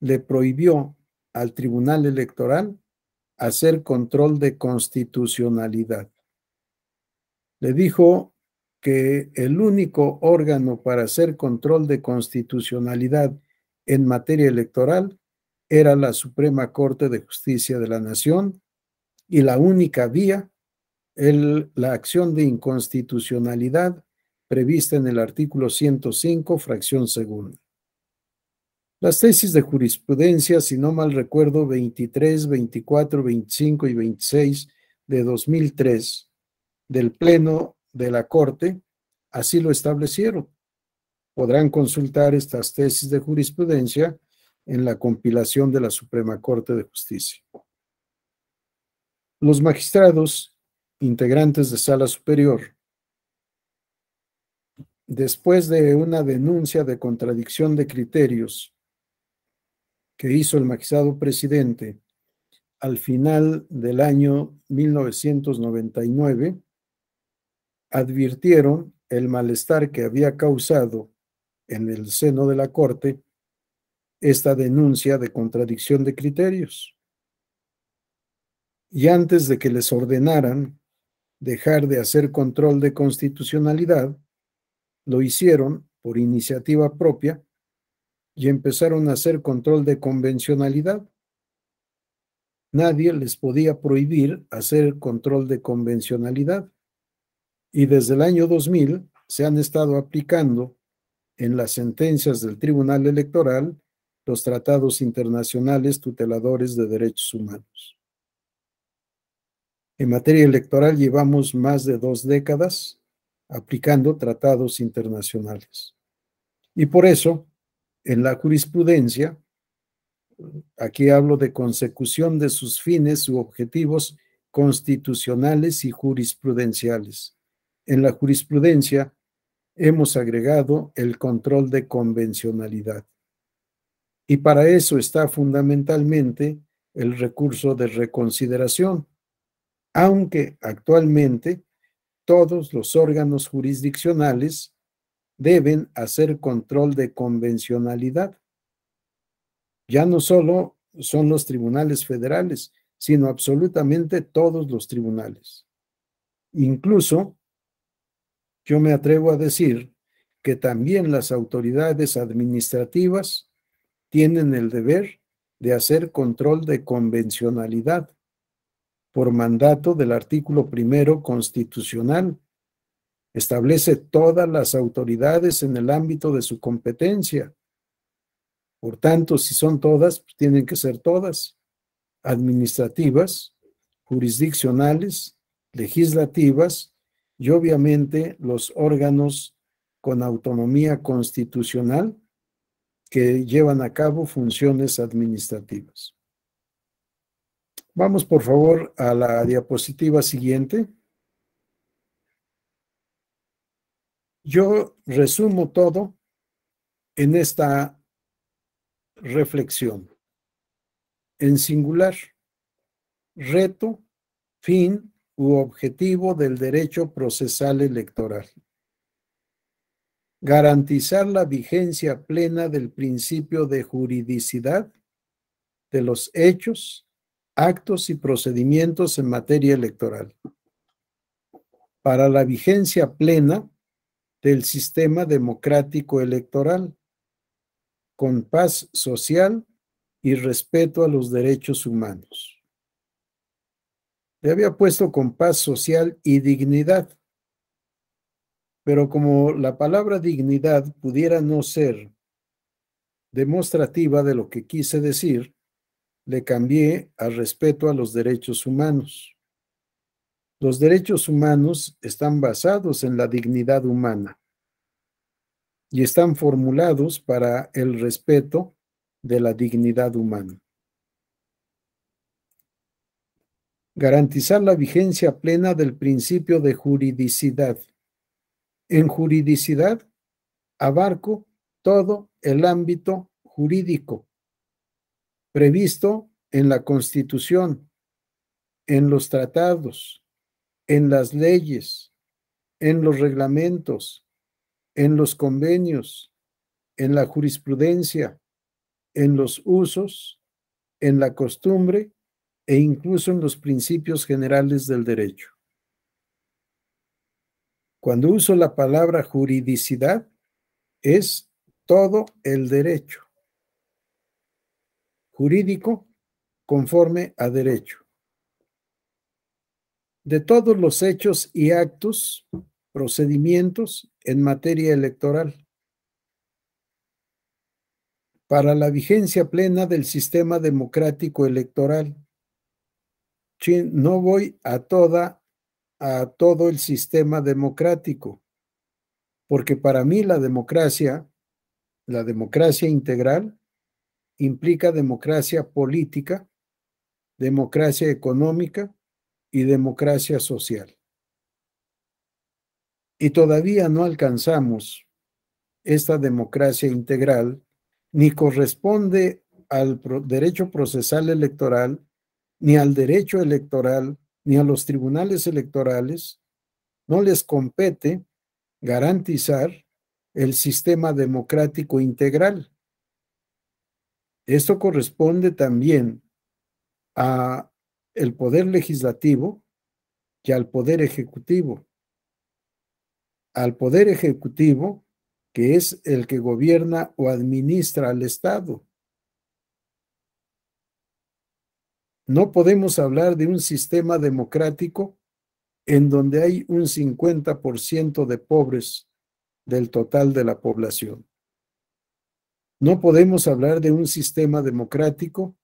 le prohibió al Tribunal Electoral hacer control de constitucionalidad. Le dijo que el único órgano para hacer control de constitucionalidad en materia electoral era la Suprema Corte de Justicia de la Nación y la única vía la acción de inconstitucionalidad prevista en el artículo 105, fracción segunda. Las tesis de jurisprudencia, si no mal recuerdo, 23, 24, 25 y 26 de 2003 del Pleno de la Corte, así lo establecieron. Podrán consultar estas tesis de jurisprudencia en la compilación de la Suprema Corte de Justicia. Los magistrados integrantes de sala superior. Después de una denuncia de contradicción de criterios que hizo el magistrado presidente al final del año 1999, advirtieron el malestar que había causado en el seno de la Corte esta denuncia de contradicción de criterios. Y antes de que les ordenaran dejar de hacer control de constitucionalidad, lo hicieron por iniciativa propia y empezaron a hacer control de convencionalidad. Nadie les podía prohibir hacer control de convencionalidad. Y desde el año 2000 se han estado aplicando en las sentencias del Tribunal Electoral los tratados internacionales tuteladores de derechos humanos. En materia electoral llevamos más de dos décadas aplicando tratados internacionales. Y por eso, en la jurisprudencia, aquí hablo de consecución de sus fines u objetivos constitucionales y jurisprudenciales. En la jurisprudencia hemos agregado el control de convencionalidad. Y para eso está fundamentalmente el recurso de reconsideración, aunque actualmente todos los órganos jurisdiccionales deben hacer control de convencionalidad. Ya no solo son los tribunales federales, sino absolutamente todos los tribunales. Incluso, yo me atrevo a decir que también las autoridades administrativas tienen el deber de hacer control de convencionalidad por mandato del artículo primero constitucional, establece todas las autoridades en el ámbito de su competencia. Por tanto, si son todas, pues tienen que ser todas, administrativas, jurisdiccionales, legislativas y obviamente los órganos con autonomía constitucional que llevan a cabo funciones administrativas. Vamos, por favor, a la diapositiva siguiente. Yo resumo todo en esta reflexión. En singular, reto, fin u objetivo del derecho procesal electoral. Garantizar la vigencia plena del principio de juridicidad de los hechos, actos y procedimientos en materia electoral. Para la vigencia plena del sistema democrático electoral, con paz social y respeto a los derechos humanos. Le había puesto con paz social y dignidad, pero como la palabra dignidad pudiera no ser demostrativa de lo que quise decir, le cambié a respeto a los derechos humanos. Los derechos humanos están basados en la dignidad humana y están formulados para el respeto de la dignidad humana. Garantizar la vigencia plena del principio de juridicidad. En juridicidad abarco todo el ámbito jurídico previsto en la Constitución, en los tratados, en las leyes, en los reglamentos, en los convenios, en la jurisprudencia, en los usos, en la costumbre e incluso en los principios generales del derecho. Cuando uso la palabra juridicidad, es todo el derecho. Jurídico conforme a derecho de todos los hechos y actos, procedimientos en materia electoral para la vigencia plena del sistema democrático electoral. No voy a toda a todo el sistema democrático, porque para mí la democracia, la democracia integral, implica democracia política, democracia económica, y democracia social. Y todavía no alcanzamos esta democracia integral, ni corresponde al derecho procesal electoral, ni al derecho electoral, ni a los tribunales electorales, no les compete garantizar el sistema democrático integral. Esto corresponde también a el poder legislativo y al poder ejecutivo. Al poder ejecutivo, que es el que gobierna o administra al Estado. No podemos hablar de un sistema democrático en donde hay un 50% de pobres del total de la población. No podemos hablar de un sistema democrático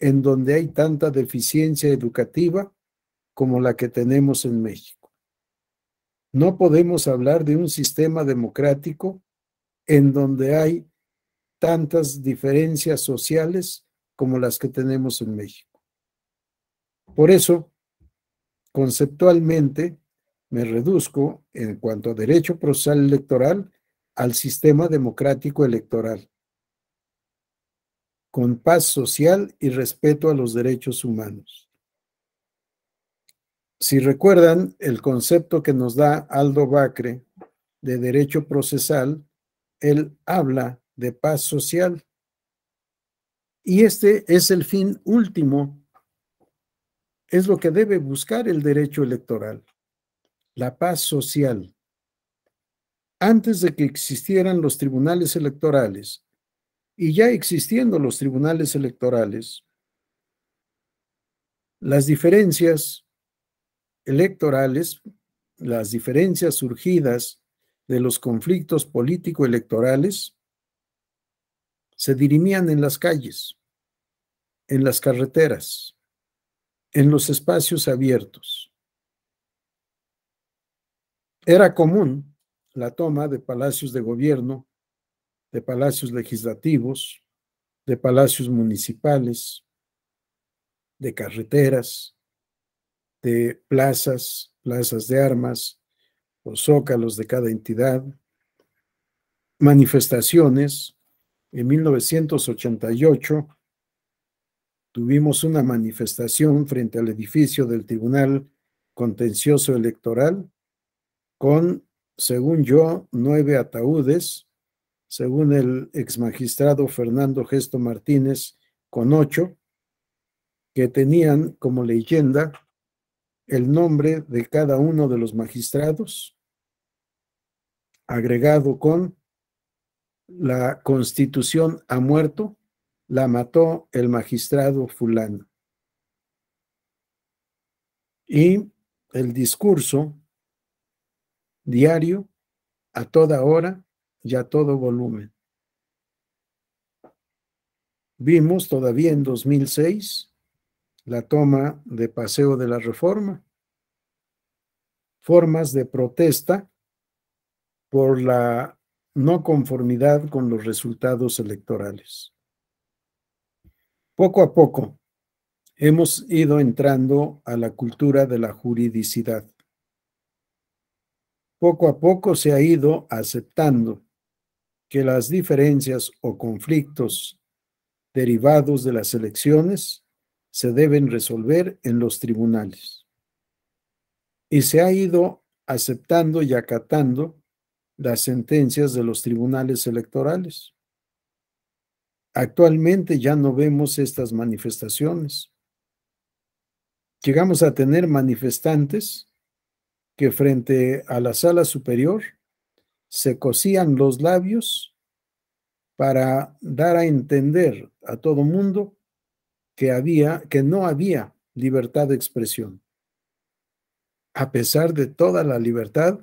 en donde hay tanta deficiencia educativa como la que tenemos en México. No podemos hablar de un sistema democrático en donde hay tantas diferencias sociales como las que tenemos en México. Por eso, conceptualmente, me reduzco en cuanto a derecho procesal electoral al sistema democrático electoral con paz social y respeto a los derechos humanos. Si recuerdan el concepto que nos da Aldo Bacre de derecho procesal, él habla de paz social. Y este es el fin último, es lo que debe buscar el derecho electoral, la paz social. Antes de que existieran los tribunales electorales, y ya existiendo los tribunales electorales, las diferencias electorales las diferencias surgidas de los conflictos político-electorales se dirimían en las calles, en las carreteras, en los espacios abiertos. Era común la toma de palacios de gobierno, de palacios legislativos, de palacios municipales, de carreteras, de plazas, plazas de armas, o zócalos de cada entidad, manifestaciones. En 1988 tuvimos una manifestación frente al edificio del Tribunal Contencioso Electoral con, según yo, nueve ataúdes, según el exmagistrado Fernando Gesto Martínez, con ocho, que tenían como leyenda el nombre de cada uno de los magistrados, agregado con la constitución ha muerto, la mató el magistrado fulano. Y el discurso diario, a toda hora y a todo volumen. Vimos todavía en 2006 la toma de paseo de la reforma, formas de protesta por la no conformidad con los resultados electorales. Poco a poco hemos ido entrando a la cultura de la juridicidad. Poco a poco se ha ido aceptando que las diferencias o conflictos derivados de las elecciones se deben resolver en los tribunales. Y se ha ido aceptando y acatando las sentencias de los tribunales electorales. Actualmente ya no vemos estas manifestaciones. Llegamos a tener manifestantes que frente a la sala superior se cosían los labios para dar a entender a todo mundo que había, que no había libertad de expresión, a pesar de toda la libertad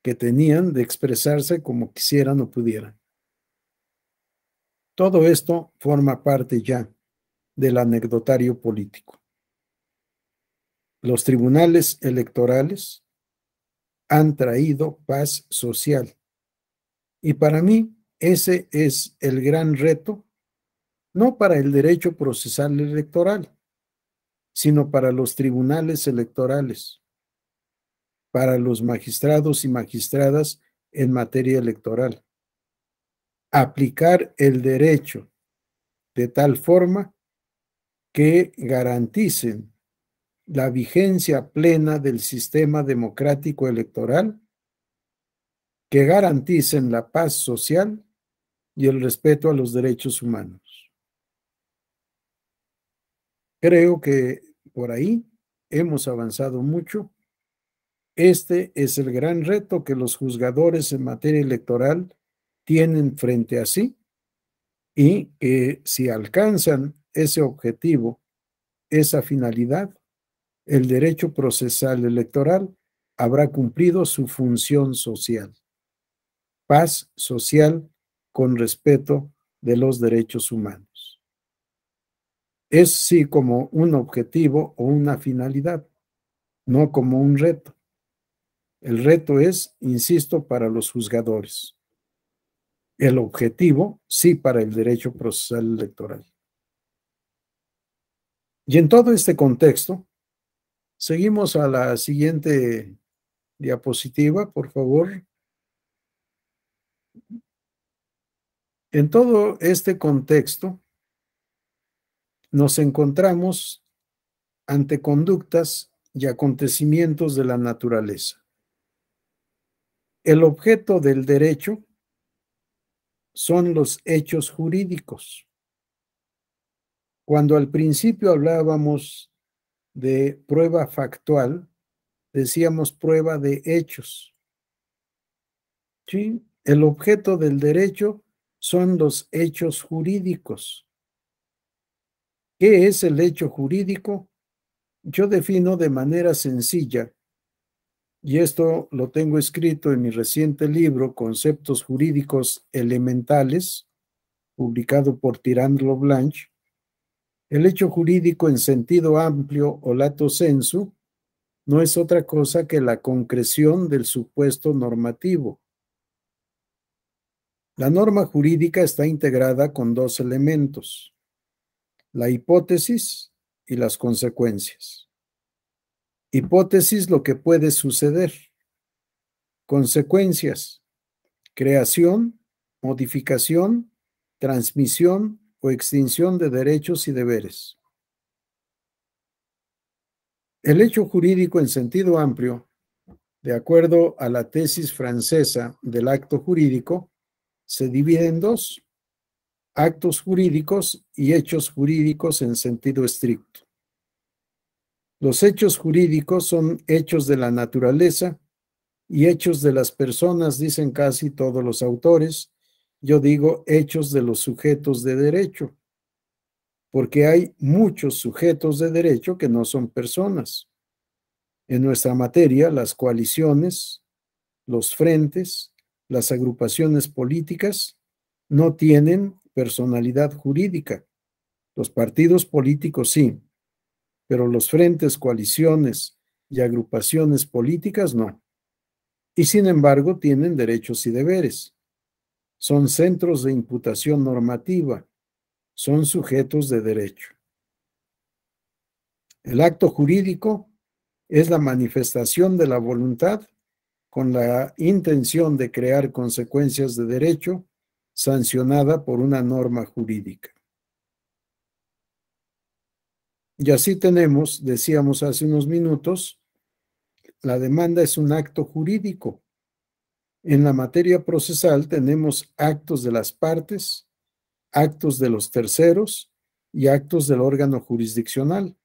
que tenían de expresarse como quisieran o pudieran. Todo esto forma parte ya del anecdotario político. Los tribunales electorales han traído paz social. Y para mí ese es el gran reto no para el derecho procesal electoral, sino para los tribunales electorales, para los magistrados y magistradas en materia electoral. Aplicar el derecho de tal forma que garanticen la vigencia plena del sistema democrático electoral, que garanticen la paz social y el respeto a los derechos humanos. Creo que por ahí hemos avanzado mucho. Este es el gran reto que los juzgadores en materia electoral tienen frente a sí y que si alcanzan ese objetivo, esa finalidad, el derecho procesal electoral habrá cumplido su función social. Paz social con respeto de los derechos humanos es sí como un objetivo o una finalidad, no como un reto. El reto es, insisto, para los juzgadores. El objetivo, sí, para el derecho procesal electoral. Y en todo este contexto, seguimos a la siguiente diapositiva, por favor. En todo este contexto, nos encontramos ante conductas y acontecimientos de la naturaleza. El objeto del derecho son los hechos jurídicos. Cuando al principio hablábamos de prueba factual, decíamos prueba de hechos. ¿Sí? El objeto del derecho son los hechos jurídicos. ¿Qué es el hecho jurídico? Yo defino de manera sencilla y esto lo tengo escrito en mi reciente libro, Conceptos Jurídicos Elementales, publicado por Tirandlo Blanche, el hecho jurídico en sentido amplio o lato sensu no es otra cosa que la concreción del supuesto normativo. La norma jurídica está integrada con dos elementos, la hipótesis y las consecuencias. Hipótesis, lo que puede suceder. Consecuencias, creación, modificación, transmisión o extinción de derechos y deberes. El hecho jurídico en sentido amplio, de acuerdo a la tesis francesa del acto jurídico, se divide en dos, actos jurídicos y hechos jurídicos en sentido estricto. Los hechos jurídicos son hechos de la naturaleza y hechos de las personas, dicen casi todos los autores. Yo digo hechos de los sujetos de derecho, porque hay muchos sujetos de derecho que no son personas. En nuestra materia, las coaliciones, los frentes, las agrupaciones políticas no tienen personalidad jurídica. Los partidos políticos sí, pero los frentes, coaliciones y agrupaciones políticas no. Y sin embargo tienen derechos y deberes. Son centros de imputación normativa, son sujetos de derecho. El acto jurídico es la manifestación de la voluntad con la intención de crear consecuencias de derecho sancionada por una norma jurídica. Y así tenemos, decíamos hace unos minutos, la demanda es un acto jurídico. En la materia procesal tenemos actos de las partes, actos de los terceros y actos del órgano jurisdiccional.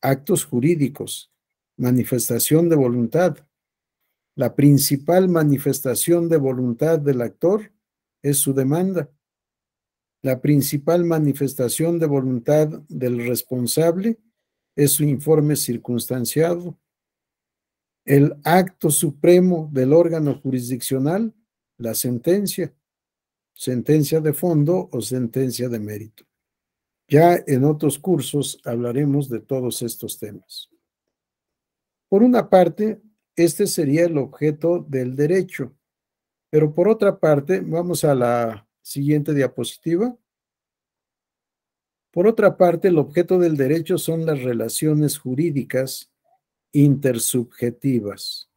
Actos jurídicos, manifestación de voluntad. La principal manifestación de voluntad del actor es su demanda. La principal manifestación de voluntad del responsable es su informe circunstanciado. El acto supremo del órgano jurisdiccional, la sentencia, sentencia de fondo o sentencia de mérito. Ya en otros cursos hablaremos de todos estos temas. Por una parte, este sería el objeto del derecho, pero por otra parte, vamos a la Siguiente diapositiva. Por otra parte, el objeto del derecho son las relaciones jurídicas intersubjetivas.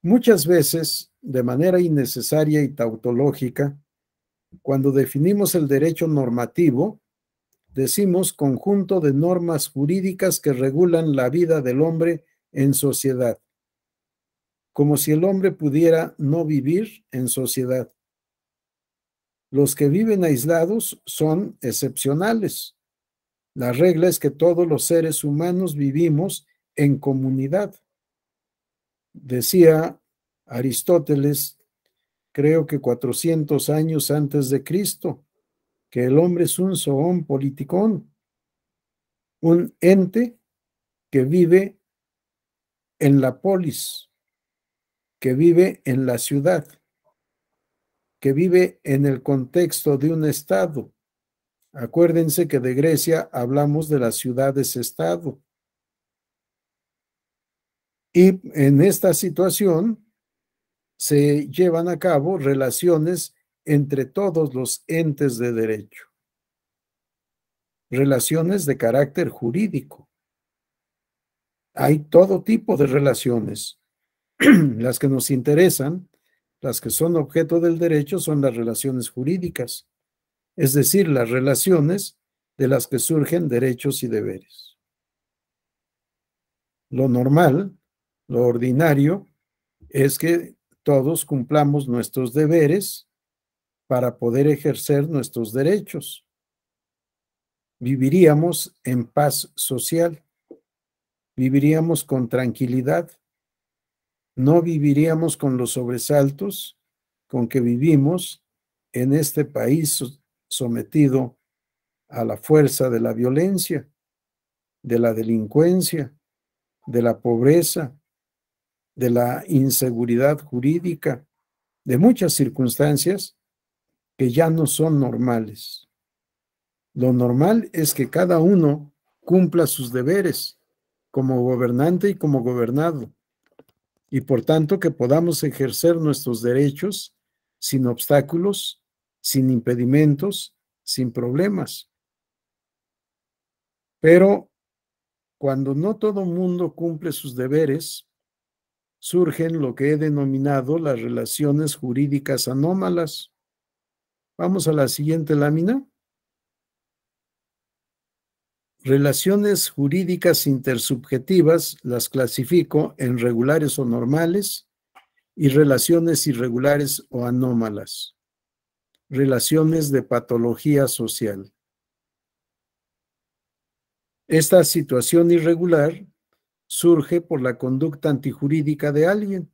Muchas veces, de manera innecesaria y tautológica, cuando definimos el derecho normativo, decimos conjunto de normas jurídicas que regulan la vida del hombre en sociedad, como si el hombre pudiera no vivir en sociedad. Los que viven aislados son excepcionales. La regla es que todos los seres humanos vivimos en comunidad. Decía Aristóteles, creo que 400 años antes de Cristo, que el hombre es un zoón politicón, un ente que vive en la polis, que vive en la ciudad que vive en el contexto de un Estado. Acuérdense que de Grecia hablamos de las ciudades-estado. Y en esta situación se llevan a cabo relaciones entre todos los entes de derecho. Relaciones de carácter jurídico. Hay todo tipo de relaciones. Las que nos interesan las que son objeto del derecho son las relaciones jurídicas, es decir, las relaciones de las que surgen derechos y deberes. Lo normal, lo ordinario, es que todos cumplamos nuestros deberes para poder ejercer nuestros derechos. Viviríamos en paz social, viviríamos con tranquilidad, no viviríamos con los sobresaltos con que vivimos en este país sometido a la fuerza de la violencia, de la delincuencia, de la pobreza, de la inseguridad jurídica, de muchas circunstancias que ya no son normales. Lo normal es que cada uno cumpla sus deberes como gobernante y como gobernado, y por tanto que podamos ejercer nuestros derechos sin obstáculos, sin impedimentos, sin problemas. Pero cuando no todo mundo cumple sus deberes, surgen lo que he denominado las relaciones jurídicas anómalas. Vamos a la siguiente lámina. Relaciones jurídicas intersubjetivas las clasifico en regulares o normales y relaciones irregulares o anómalas. Relaciones de patología social. Esta situación irregular surge por la conducta antijurídica de alguien.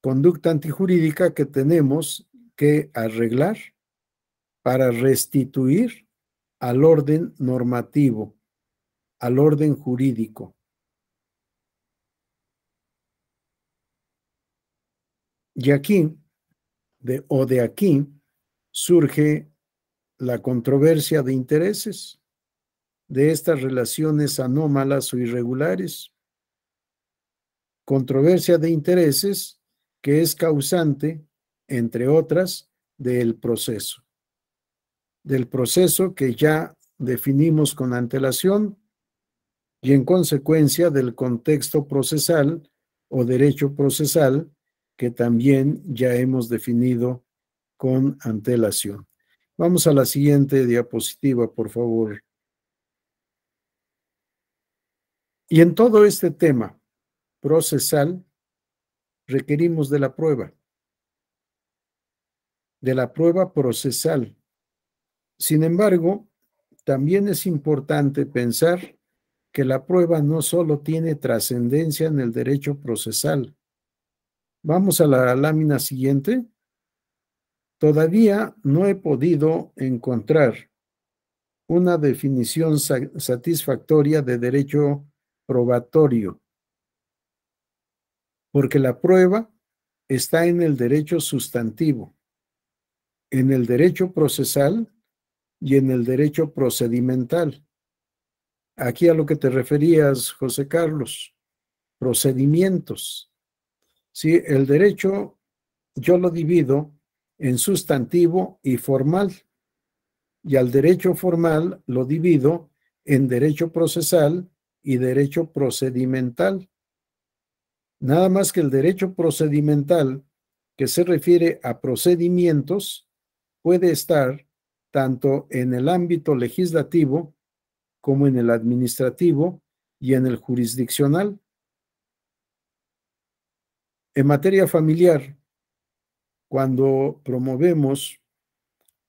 Conducta antijurídica que tenemos que arreglar para restituir al orden normativo, al orden jurídico. Y aquí, de, o de aquí, surge la controversia de intereses de estas relaciones anómalas o irregulares. Controversia de intereses que es causante, entre otras, del proceso. Del proceso que ya definimos con antelación y en consecuencia del contexto procesal o derecho procesal que también ya hemos definido con antelación. Vamos a la siguiente diapositiva, por favor. Y en todo este tema procesal requerimos de la prueba, de la prueba procesal. Sin embargo, también es importante pensar que la prueba no solo tiene trascendencia en el derecho procesal. Vamos a la lámina siguiente. Todavía no he podido encontrar una definición satisfactoria de derecho probatorio, porque la prueba está en el derecho sustantivo, en el derecho procesal y en el derecho procedimental. Aquí a lo que te referías, José Carlos, procedimientos. Sí, el derecho yo lo divido en sustantivo y formal, y al derecho formal lo divido en derecho procesal y derecho procedimental. Nada más que el derecho procedimental, que se refiere a procedimientos, puede estar tanto en el ámbito legislativo como en el administrativo y en el jurisdiccional. En materia familiar, cuando promovemos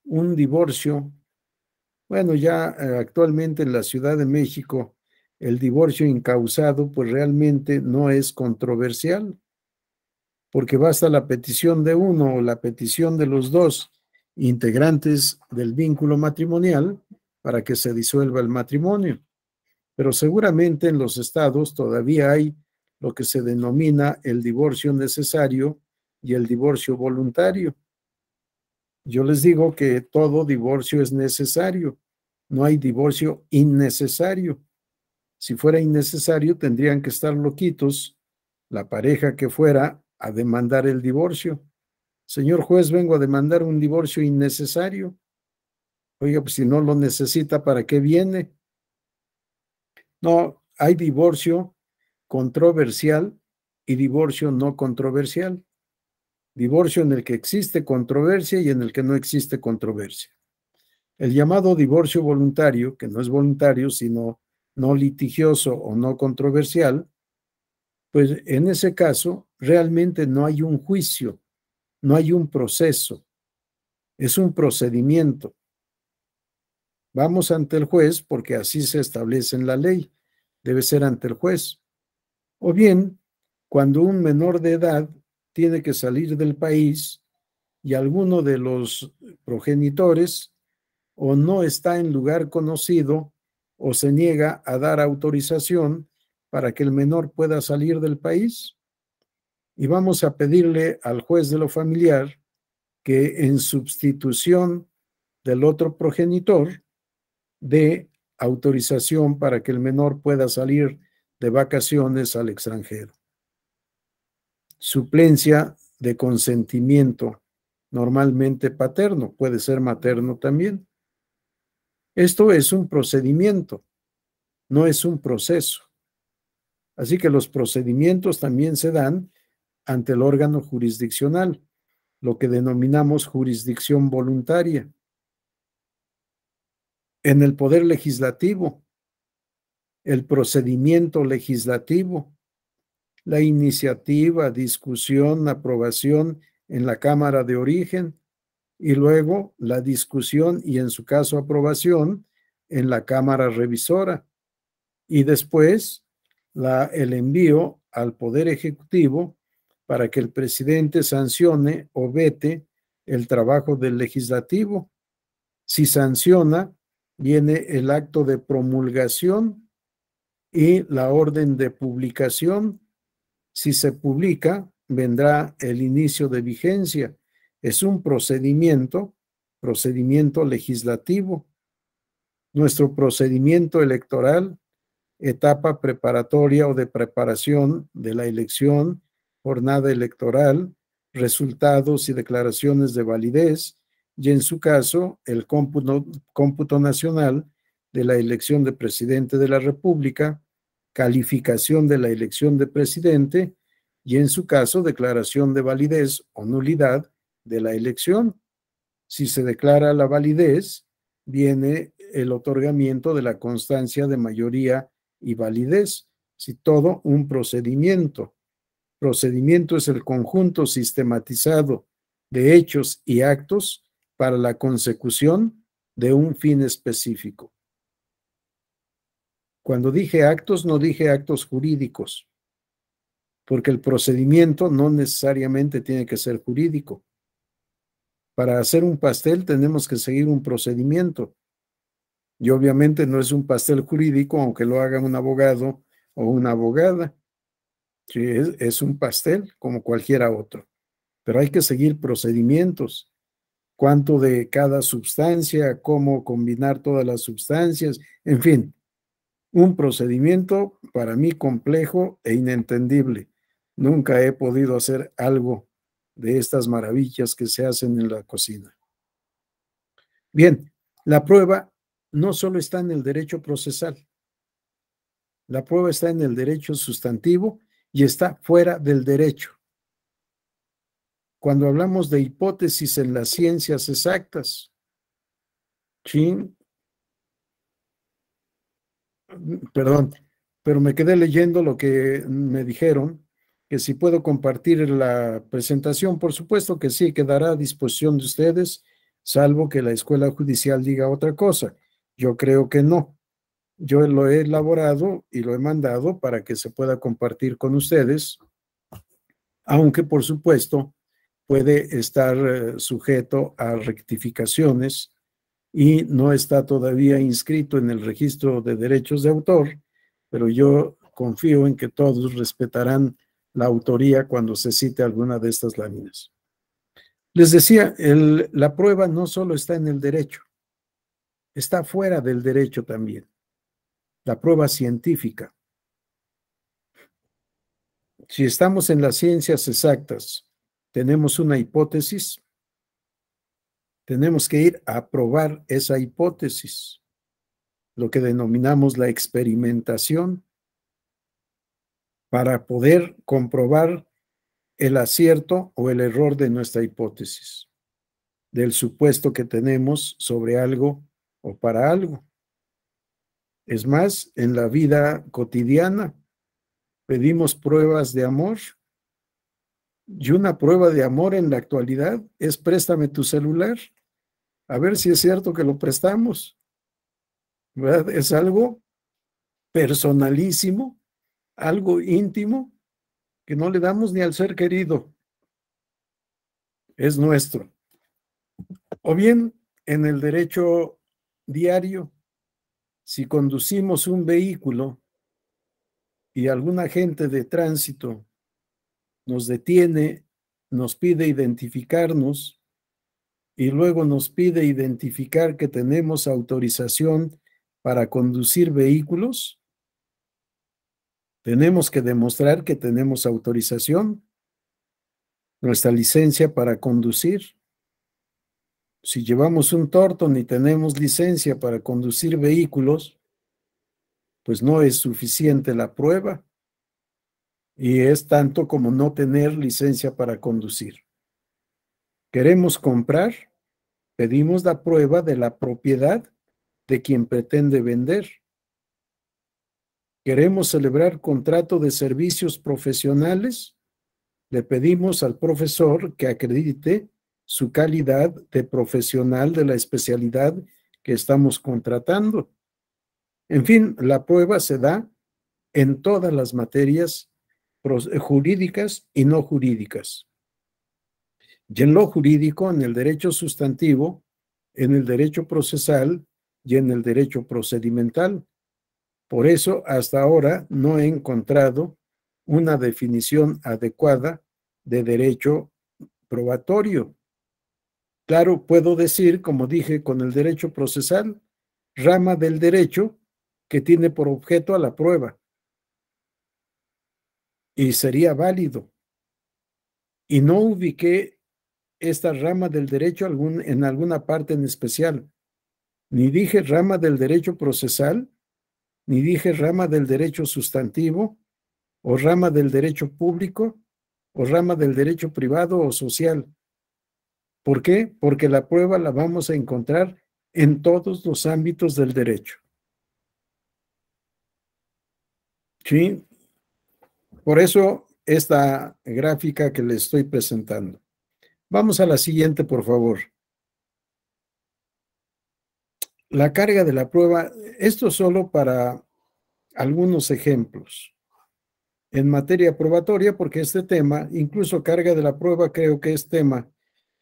un divorcio, bueno, ya eh, actualmente en la Ciudad de México el divorcio incausado pues realmente no es controversial, porque basta la petición de uno o la petición de los dos integrantes del vínculo matrimonial para que se disuelva el matrimonio. Pero seguramente en los estados todavía hay lo que se denomina el divorcio necesario y el divorcio voluntario. Yo les digo que todo divorcio es necesario, no hay divorcio innecesario. Si fuera innecesario, tendrían que estar loquitos la pareja que fuera a demandar el divorcio. Señor juez, vengo a demandar un divorcio innecesario. Oiga, pues si no lo necesita, ¿para qué viene? No, hay divorcio controversial y divorcio no controversial. Divorcio en el que existe controversia y en el que no existe controversia. El llamado divorcio voluntario, que no es voluntario, sino no litigioso o no controversial, pues en ese caso realmente no hay un juicio, no hay un proceso, es un procedimiento. Vamos ante el juez porque así se establece en la ley, debe ser ante el juez. O bien, cuando un menor de edad tiene que salir del país y alguno de los progenitores o no está en lugar conocido o se niega a dar autorización para que el menor pueda salir del país. Y vamos a pedirle al juez de lo familiar que en sustitución del otro progenitor dé autorización para que el menor pueda salir de vacaciones al extranjero. Suplencia de consentimiento, normalmente paterno, puede ser materno también. Esto es un procedimiento, no es un proceso. Así que los procedimientos también se dan ante el órgano jurisdiccional, lo que denominamos jurisdicción voluntaria. En el poder legislativo, el procedimiento legislativo, la iniciativa, discusión, aprobación en la Cámara de Origen y luego la discusión y en su caso aprobación en la Cámara Revisora y después el envío al Poder Ejecutivo para que el presidente sancione o vete el trabajo del legislativo. Si sanciona, viene el acto de promulgación y la orden de publicación. Si se publica, vendrá el inicio de vigencia. Es un procedimiento, procedimiento legislativo. Nuestro procedimiento electoral, etapa preparatoria o de preparación de la elección, jornada electoral, resultados y declaraciones de validez, y en su caso, el cómputo, nacional de la elección de presidente de la República, calificación de la elección de presidente y en su caso declaración de validez o nulidad de la elección. Si se declara la validez, viene el otorgamiento de la constancia de mayoría y validez, si todo un procedimiento. Procedimiento es el conjunto sistematizado de hechos y actos para la consecución de un fin específico. Cuando dije actos, no dije actos jurídicos, porque el procedimiento no necesariamente tiene que ser jurídico. Para hacer un pastel tenemos que seguir un procedimiento. Y obviamente no es un pastel jurídico, aunque lo haga un abogado o una abogada. Es, es un pastel como cualquiera otro. Pero hay que seguir procedimientos. Cuánto de cada sustancia, cómo combinar todas las sustancias, en fin, un procedimiento para mí complejo e inentendible. Nunca he podido hacer algo de estas maravillas que se hacen en la cocina. Bien, la prueba no solo está en el derecho procesal, la prueba está en el derecho sustantivo y está fuera del derecho. Cuando hablamos de hipótesis en las ciencias exactas, ¿sí? perdón, pero me quedé leyendo lo que me dijeron, que si puedo compartir la presentación, por supuesto que sí, quedará a disposición de ustedes, salvo que la escuela judicial diga otra cosa. Yo creo que no. Yo lo he elaborado y lo he mandado para que se pueda compartir con ustedes, aunque por supuesto puede estar eh, sujeto a rectificaciones y no está todavía inscrito en el registro de derechos de autor, pero yo confío en que todos respetarán la autoría cuando se cite alguna de estas láminas. Les decía, la prueba no solo está en el derecho, está fuera del derecho también. La prueba científica. Si estamos en las ciencias exactas, tenemos una hipótesis, tenemos que ir a probar esa hipótesis, lo que denominamos la experimentación, para poder comprobar el acierto o el error de nuestra hipótesis, del supuesto que tenemos sobre algo o para algo. Es más, en la vida cotidiana pedimos pruebas de amor y una prueba de amor en la actualidad es préstame tu celular. A ver si es cierto que lo prestamos. Es algo personalísimo, algo íntimo que no le damos ni al ser querido. Es nuestro. O bien en el derecho diario, si conducimos un vehículo y algún agente de tránsito nos detiene, nos pide identificarnos y luego nos pide identificar que tenemos autorización para conducir vehículos, tenemos que demostrar que tenemos autorización, nuestra licencia para conducir. Si llevamos un torto y tenemos licencia para conducir vehículos, pues no es suficiente la prueba y es tanto como no tener licencia para conducir. Queremos comprar, pedimos la prueba de la propiedad de quien pretende vender. Queremos celebrar contrato de servicios profesionales, le pedimos al profesor que acredite su calidad de profesional de la especialidad que estamos contratando. En fin, la prueba se da en todas las materias jurídicas y no jurídicas. Y en lo jurídico, en el derecho sustantivo, en el derecho procesal y en el derecho procedimental. Por eso, hasta ahora no he encontrado una definición adecuada de derecho probatorio. Claro, puedo decir, como dije con el derecho procesal, rama del derecho que tiene por objeto a la prueba. Y sería válido. Y no ubiqué esta rama del derecho en alguna parte en especial. Ni dije rama del derecho procesal, ni dije rama del derecho sustantivo, o rama del derecho público, o rama del derecho privado o social. ¿Por qué? Porque la prueba la vamos a encontrar en todos los ámbitos del derecho. ¿Sí? Por eso esta gráfica que le estoy presentando. Vamos a la siguiente, por favor. La carga de la prueba, esto solo para algunos ejemplos. En materia probatoria, porque este tema, incluso carga de la prueba, creo que es tema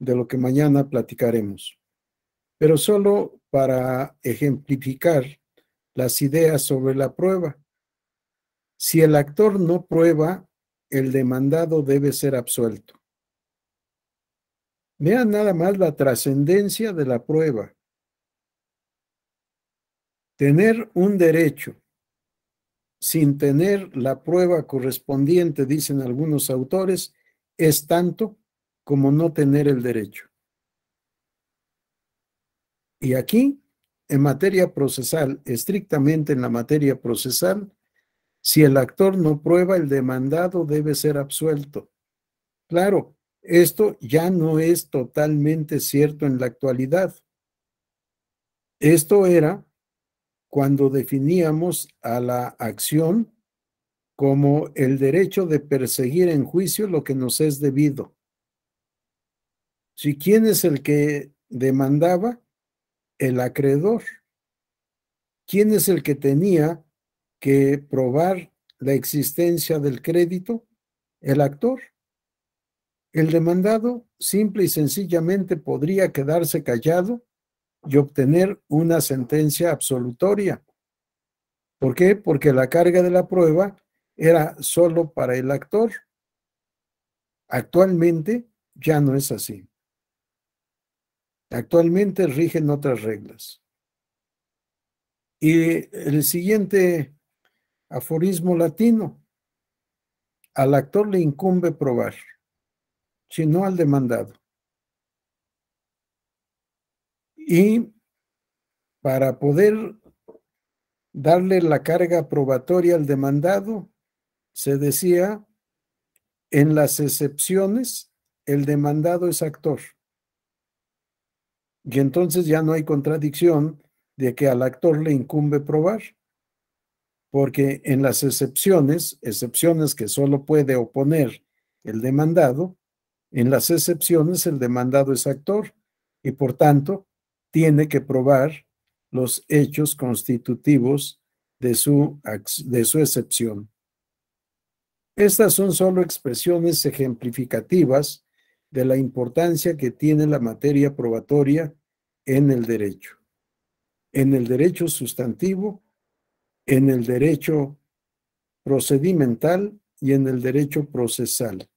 de lo que mañana platicaremos. Pero solo para ejemplificar las ideas sobre la prueba. Si el actor no prueba, el demandado debe ser absuelto. Vean nada más la trascendencia de la prueba. Tener un derecho sin tener la prueba correspondiente, dicen algunos autores, es tanto como no tener el derecho. Y aquí, en materia procesal, estrictamente en la materia procesal, si el actor no prueba, el demandado debe ser absuelto. Claro, esto ya no es totalmente cierto en la actualidad. Esto era cuando definíamos a la acción como el derecho de perseguir en juicio lo que nos es debido. Si quién es el que demandaba, el acreedor. ¿Quién es el que tenía que probar la existencia del crédito el actor. El demandado simple y sencillamente podría quedarse callado y obtener una sentencia absolutoria. ¿Por qué? Porque la carga de la prueba era solo para el actor. Actualmente ya no es así. Actualmente rigen otras reglas. Y el siguiente Aforismo latino. Al actor le incumbe probar, si no al demandado. Y para poder darle la carga probatoria al demandado, se decía, en las excepciones, el demandado es actor. Y entonces ya no hay contradicción de que al actor le incumbe probar porque en las excepciones, excepciones que solo puede oponer el demandado, en las excepciones el demandado es actor y por tanto tiene que probar los hechos constitutivos de su, de su excepción. Estas son solo expresiones ejemplificativas de la importancia que tiene la materia probatoria en el derecho. En el derecho sustantivo en el derecho procedimental y en el derecho procesal.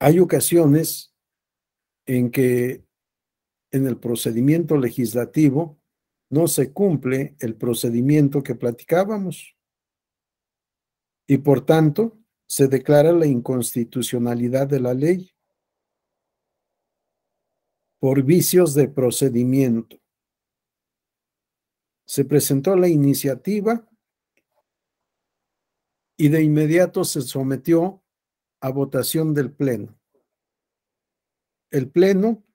Hay ocasiones en que en el procedimiento legislativo no se cumple el procedimiento que platicábamos y por tanto se declara la inconstitucionalidad de la ley por vicios de procedimiento. Se presentó la iniciativa y de inmediato se sometió a votación del Pleno. El Pleno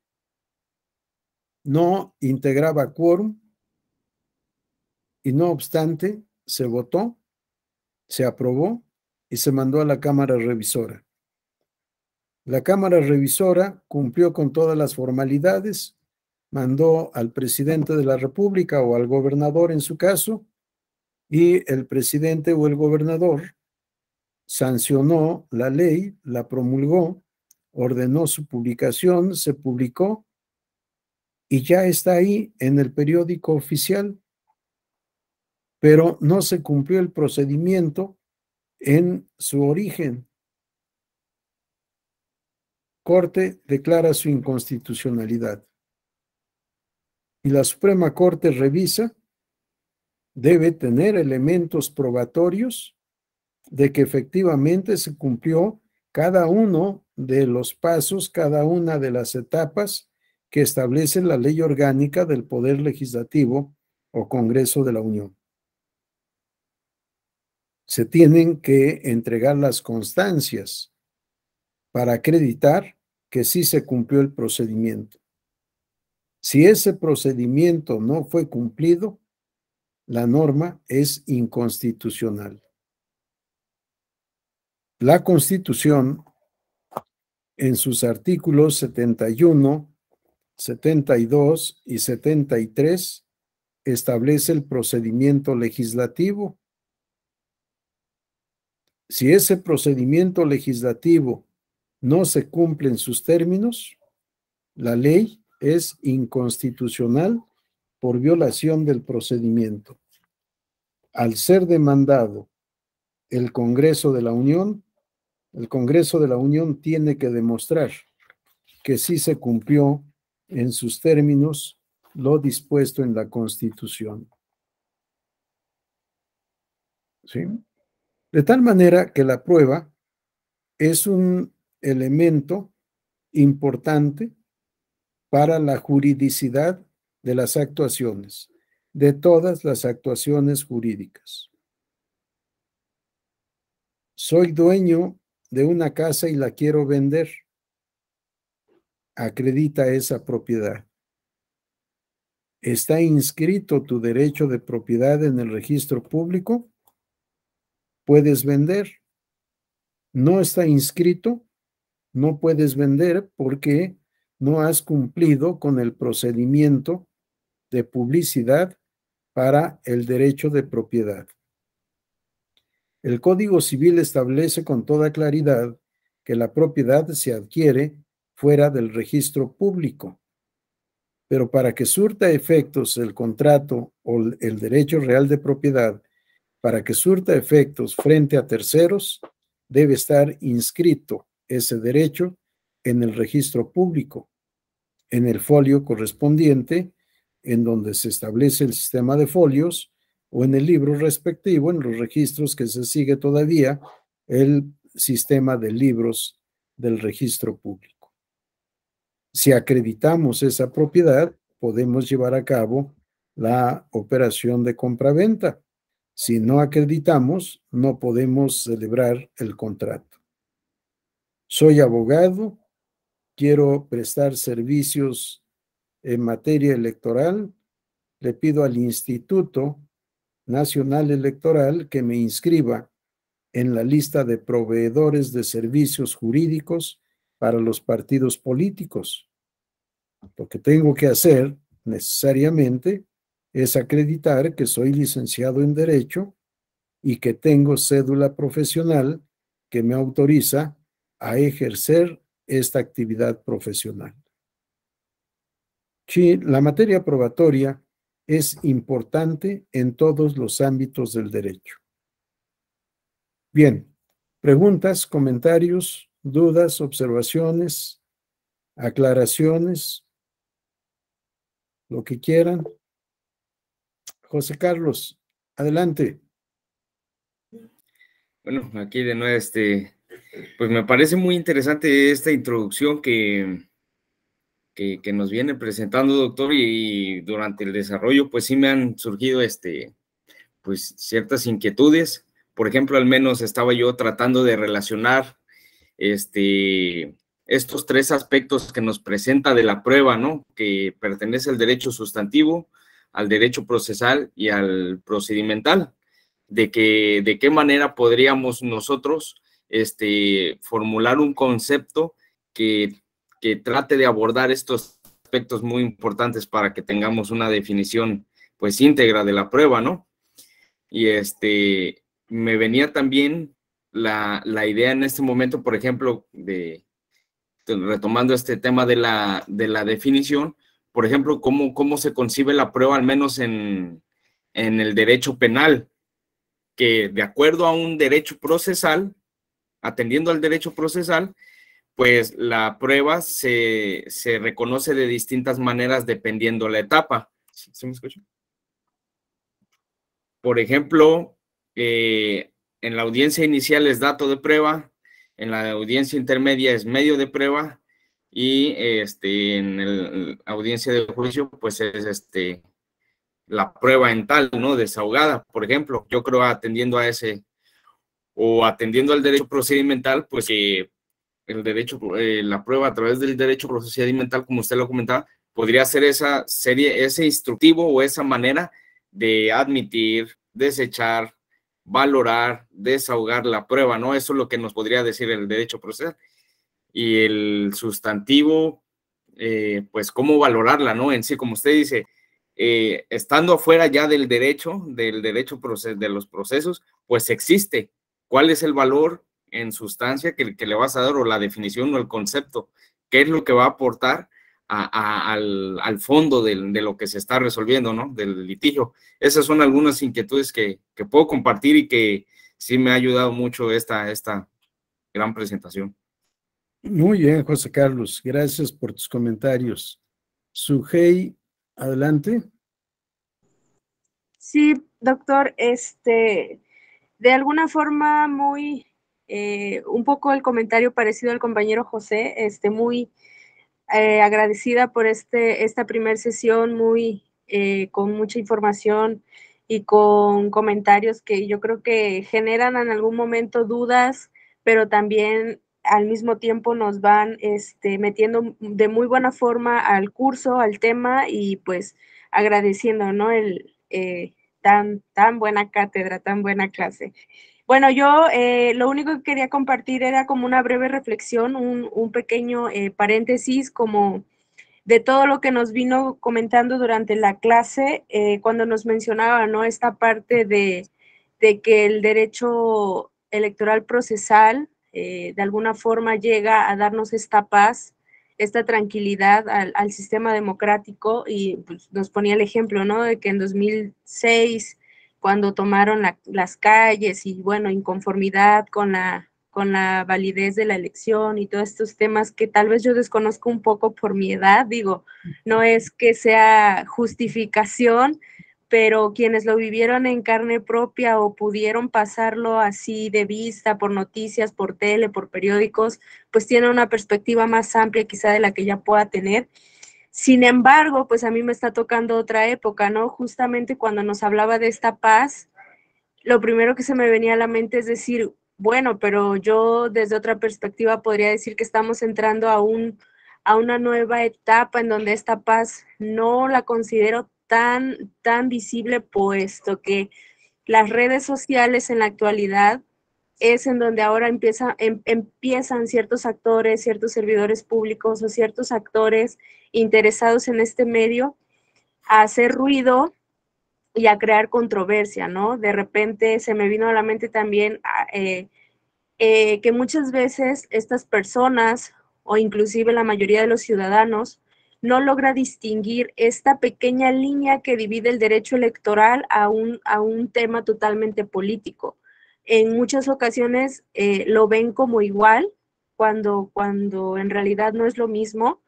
no integraba quórum y no obstante se votó, se aprobó y se mandó a la Cámara Revisora. La Cámara Revisora cumplió con todas las formalidades, mandó al presidente de la República o al gobernador en su caso, y el presidente o el gobernador sancionó la ley, la promulgó, ordenó su publicación, se publicó y ya está ahí en el periódico oficial, pero no se cumplió el procedimiento en su origen. Corte declara su inconstitucionalidad. Y la Suprema Corte revisa, debe tener elementos probatorios de que efectivamente se cumplió cada uno de los pasos, cada una de las etapas que establece la ley orgánica del Poder Legislativo o Congreso de la Unión. Se tienen que entregar las constancias para acreditar que sí se cumplió el procedimiento. Si ese procedimiento no fue cumplido, la norma es inconstitucional. La Constitución, en sus artículos 71, 72 y 73, establece el procedimiento legislativo. Si ese procedimiento legislativo no se cumple en sus términos, la ley es inconstitucional por violación del procedimiento. Al ser demandado el Congreso de la Unión, el Congreso de la Unión tiene que demostrar que sí se cumplió en sus términos lo dispuesto en la Constitución. ¿Sí? De tal manera que la prueba es un elemento importante para la juridicidad de las actuaciones, de todas las actuaciones jurídicas. Soy dueño de una casa y la quiero vender. Acredita esa propiedad. ¿Está inscrito tu derecho de propiedad en el registro público? Puedes vender. No está inscrito, no puedes vender porque no has cumplido con el procedimiento de publicidad para el derecho de propiedad. El Código Civil establece con toda claridad que la propiedad se adquiere fuera del registro público, pero para que surta efectos el contrato o el derecho real de propiedad, para que surta efectos frente a terceros, debe estar inscrito ese derecho en el registro público, en el folio correspondiente, en donde se establece el sistema de folios, o en el libro respectivo, en los registros que se sigue todavía, el sistema de libros del registro público. Si acreditamos esa propiedad, podemos llevar a cabo la operación de compraventa. Si no acreditamos, no podemos celebrar el contrato. Soy abogado, quiero prestar servicios en materia electoral, le pido al Instituto Nacional Electoral que me inscriba en la lista de proveedores de servicios jurídicos para los partidos políticos. Lo que tengo que hacer necesariamente es acreditar que soy licenciado en Derecho y que tengo cédula profesional que me autoriza a ejercer esta actividad profesional. La materia probatoria es importante en todos los ámbitos del derecho. Bien, preguntas, comentarios, dudas, observaciones, aclaraciones, lo que quieran. José Carlos, adelante. Bueno, aquí de nuevo, este, pues me parece muy interesante esta introducción que, que, nos viene presentando, doctor, y, durante el desarrollo, pues sí me han surgido, este, pues ciertas inquietudes. Por ejemplo, al menos estaba yo tratando de relacionar, este, estos tres aspectos que nos presenta de la prueba, ¿no? Que pertenece al derecho sustantivo, al derecho procesal y al procedimental. De que, de qué manera podríamos nosotros este, formular un concepto que, que trate de abordar estos aspectos muy importantes para que tengamos una definición pues íntegra de la prueba, ¿no? Y este, me venía también la, la idea en este momento, por ejemplo, de retomando este tema de la, de la definición, por ejemplo, cómo, cómo se concibe la prueba, al menos en, en el derecho penal, que de acuerdo a un derecho procesal, atendiendo al derecho procesal, pues la prueba se, reconoce de distintas maneras dependiendo la etapa. ¿Sí, me escucha? Por ejemplo, eh, en la audiencia inicial es dato de prueba, en la audiencia intermedia es medio de prueba y este, en la audiencia de juicio pues es este, la prueba en tal, ¿no? Desahogada, por ejemplo. Yo creo atendiendo a ese o atendiendo al derecho procedimental, pues que el derecho, eh, la prueba a través del derecho procedimental, como usted lo comentaba, podría ser esa serie, ese instructivo o esa manera de admitir, desechar, valorar, desahogar la prueba, ¿no? Eso es lo que nos podría decir el derecho procesal. Y el sustantivo, eh, pues cómo valorarla, ¿no? En sí, como usted dice, eh, estando afuera ya del derecho, del derecho de los procesos, pues existe. ¿Cuál es el valor en sustancia que, le vas a dar o la definición o el concepto? ¿Qué es lo que va a aportar al, fondo de, lo que se está resolviendo, ¿no? Del litigio. Esas son algunas inquietudes que, puedo compartir y que sí me ha ayudado mucho esta, esta gran presentación. Muy bien, José Carlos. Gracias por tus comentarios. Sujei, adelante. Sí, doctor, este, de alguna forma muy, eh, un poco el comentario parecido al compañero José, este, muy eh, agradecida por este, esta primera sesión, muy, eh, con mucha información y con comentarios que yo creo que generan en algún momento dudas, pero también al mismo tiempo nos van este, metiendo de muy buena forma al curso, al tema y pues agradeciendo, ¿no? El eh, tan, tan buena cátedra, tan buena clase. Bueno, yo eh, lo único que quería compartir era como una breve reflexión, un, pequeño eh, paréntesis como de todo lo que nos vino comentando durante la clase, eh, cuando nos mencionaba, ¿no? Esta parte de, que el derecho electoral procesal de alguna forma llega a darnos esta paz, esta tranquilidad al, sistema democrático y pues, nos ponía el ejemplo, ¿no? De que en 2006 cuando tomaron las calles y, bueno, inconformidad con la, con la validez de la elección y todos estos temas que tal vez yo desconozco un poco por mi edad, digo, no es que sea justificación, pero quienes lo vivieron en carne propia o pudieron pasarlo así de vista por noticias, por tele, por periódicos, pues tienen una perspectiva más amplia quizá de la que ya pueda tener. Sin embargo, pues a mí me está tocando otra época, ¿no? Justamente cuando nos hablaba de esta paz, lo primero que se me venía a la mente es decir, bueno, pero yo desde otra perspectiva podría decir que estamos entrando a, un, a una nueva etapa en donde esta paz no la considero tan, visible, puesto que las redes sociales en la actualidad es en donde ahora em, empiezan ciertos actores, ciertos servidores públicos o ciertos actores interesados en este medio a hacer ruido y a crear controversia, ¿no? De repente se me vino a la mente también ah, eh, eh, que muchas veces estas personas o inclusive la mayoría de los ciudadanos no logra distinguir esta pequeña línea que divide el derecho electoral a un, a un tema totalmente político en muchas ocasiones eh, lo ven como igual cuando, cuando en realidad no es lo mismo.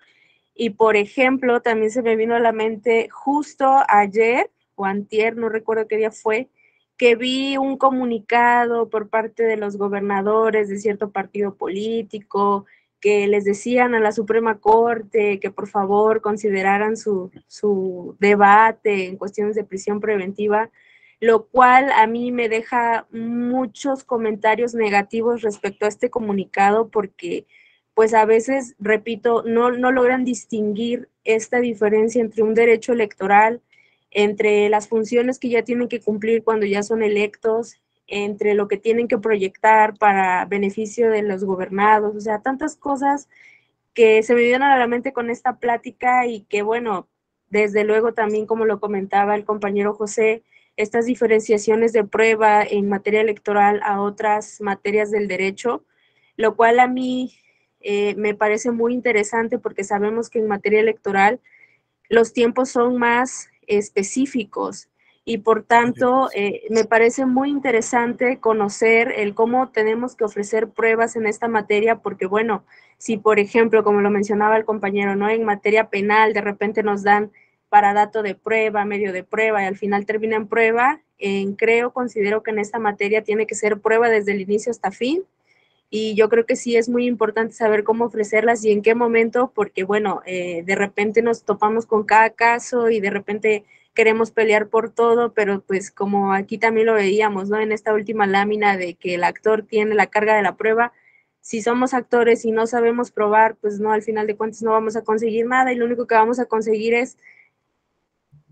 Y por ejemplo, también se me vino a la mente justo ayer o antier, no recuerdo qué día fue, que vi un comunicado por parte de los gobernadores de cierto partido político que les decían a la Suprema Corte que por favor consideraran su, su debate en cuestiones de prisión preventiva lo cual a mí me deja muchos comentarios negativos respecto a este comunicado porque pues a veces, repito, no, no logran distinguir esta diferencia entre un derecho electoral, entre las funciones que ya tienen que cumplir cuando ya son electos, entre lo que tienen que proyectar para beneficio de los gobernados, o sea, tantas cosas que se me vienen a la mente con esta plática y que, bueno, desde luego también, como lo comentaba el compañero José, estas diferenciaciones de prueba en materia electoral a otras materias del derecho, lo cual a mí eh, me parece muy interesante porque sabemos que en materia electoral los tiempos son más específicos y por tanto eh, me parece muy interesante conocer el cómo tenemos que ofrecer pruebas en esta materia porque bueno, si por ejemplo, como lo mencionaba el compañero, ¿no? En materia penal de repente nos dan para dato de prueba, medio de prueba y al final termina en prueba, en creo, considero que en esta materia tiene que ser prueba desde el inicio hasta fin y yo creo que sí es muy importante saber cómo ofrecerlas y en qué momento, porque bueno, eh, de repente nos topamos con cada caso y de repente queremos pelear por todo, pero pues como aquí también lo veíamos, ¿no? En esta última lámina de que el actor tiene la carga de la prueba, si somos actores y no sabemos probar, pues no, al final de cuentas no vamos a conseguir nada y lo único que vamos a conseguir es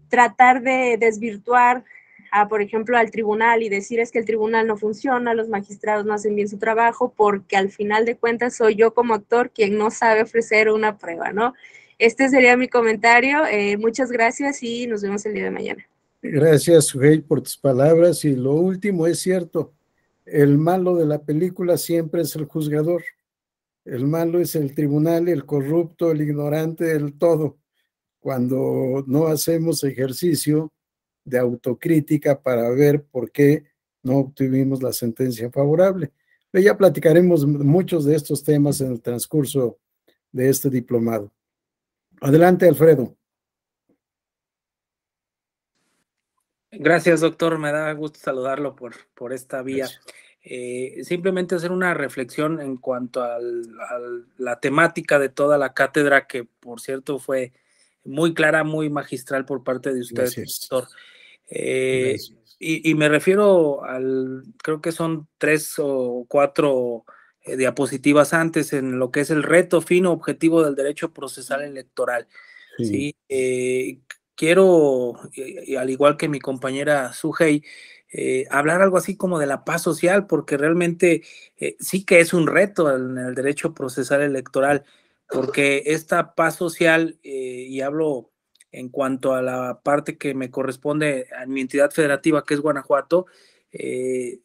tratar de desvirtuar a, por ejemplo, al tribunal y decir es que el tribunal no funciona, los magistrados no hacen bien su trabajo, porque al final de cuentas soy yo como actor quien no sabe ofrecer una prueba, ¿no? Este sería mi comentario. Eh, muchas gracias y nos vemos el día de mañana. Gracias, Sujei, por tus palabras. Y lo último es cierto, el malo de la película siempre es el juzgador. El malo es el tribunal, el corrupto, el ignorante, el todo cuando no hacemos ejercicio de autocrítica para ver por qué no obtuvimos la sentencia favorable. Pero ya platicaremos muchos de estos temas en el transcurso de este diplomado. Adelante, Alfredo. Gracias, doctor. Me da gusto saludarlo por, por esta vía. Eh, simplemente hacer una reflexión en cuanto a la temática de toda la cátedra, que por cierto fue muy clara, muy magistral por parte de usted, doctor. Eh, y, me refiero al, creo que son tres o cuatro eh, diapositivas antes en lo que es el reto fino objetivo del derecho procesal electoral. Sí. Eh, quiero, al igual que mi compañera Sujei, hablar algo así como de la paz social, porque realmente sí que es un reto en el derecho procesal electoral porque esta paz social, eh, y hablo en cuanto a la parte que me corresponde a mi entidad federativa, que es Guanajuato, eh,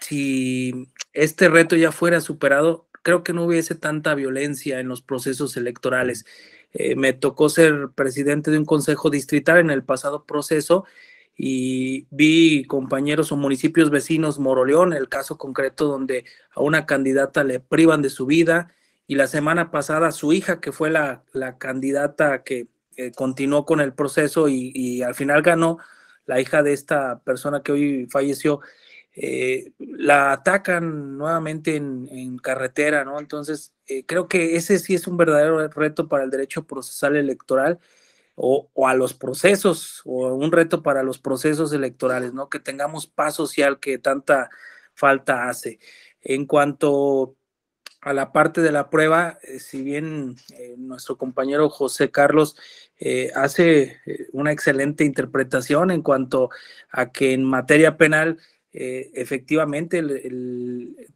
si este reto ya fuera superado, creo que no hubiese tanta violencia en los procesos electorales. Eh, me tocó ser presidente de un consejo distrital en el pasado proceso y vi compañeros o municipios vecinos, Moroleón, el caso concreto donde a una candidata le privan de su vida, y la semana pasada su hija, que fue la, candidata que continuó con el proceso y, al final ganó, la hija de esta persona que hoy falleció, eh, la atacan nuevamente en, carretera, ¿no? Entonces, eh, creo que ese sí es un verdadero reto para el derecho procesal electoral o, a los procesos, o un reto para los procesos electorales, ¿no? Que tengamos paz social que tanta falta hace. En cuanto a la parte de la prueba, eh, si bien nuestro compañero José Carlos hace una excelente interpretación en cuanto a que en materia penal, efectivamente,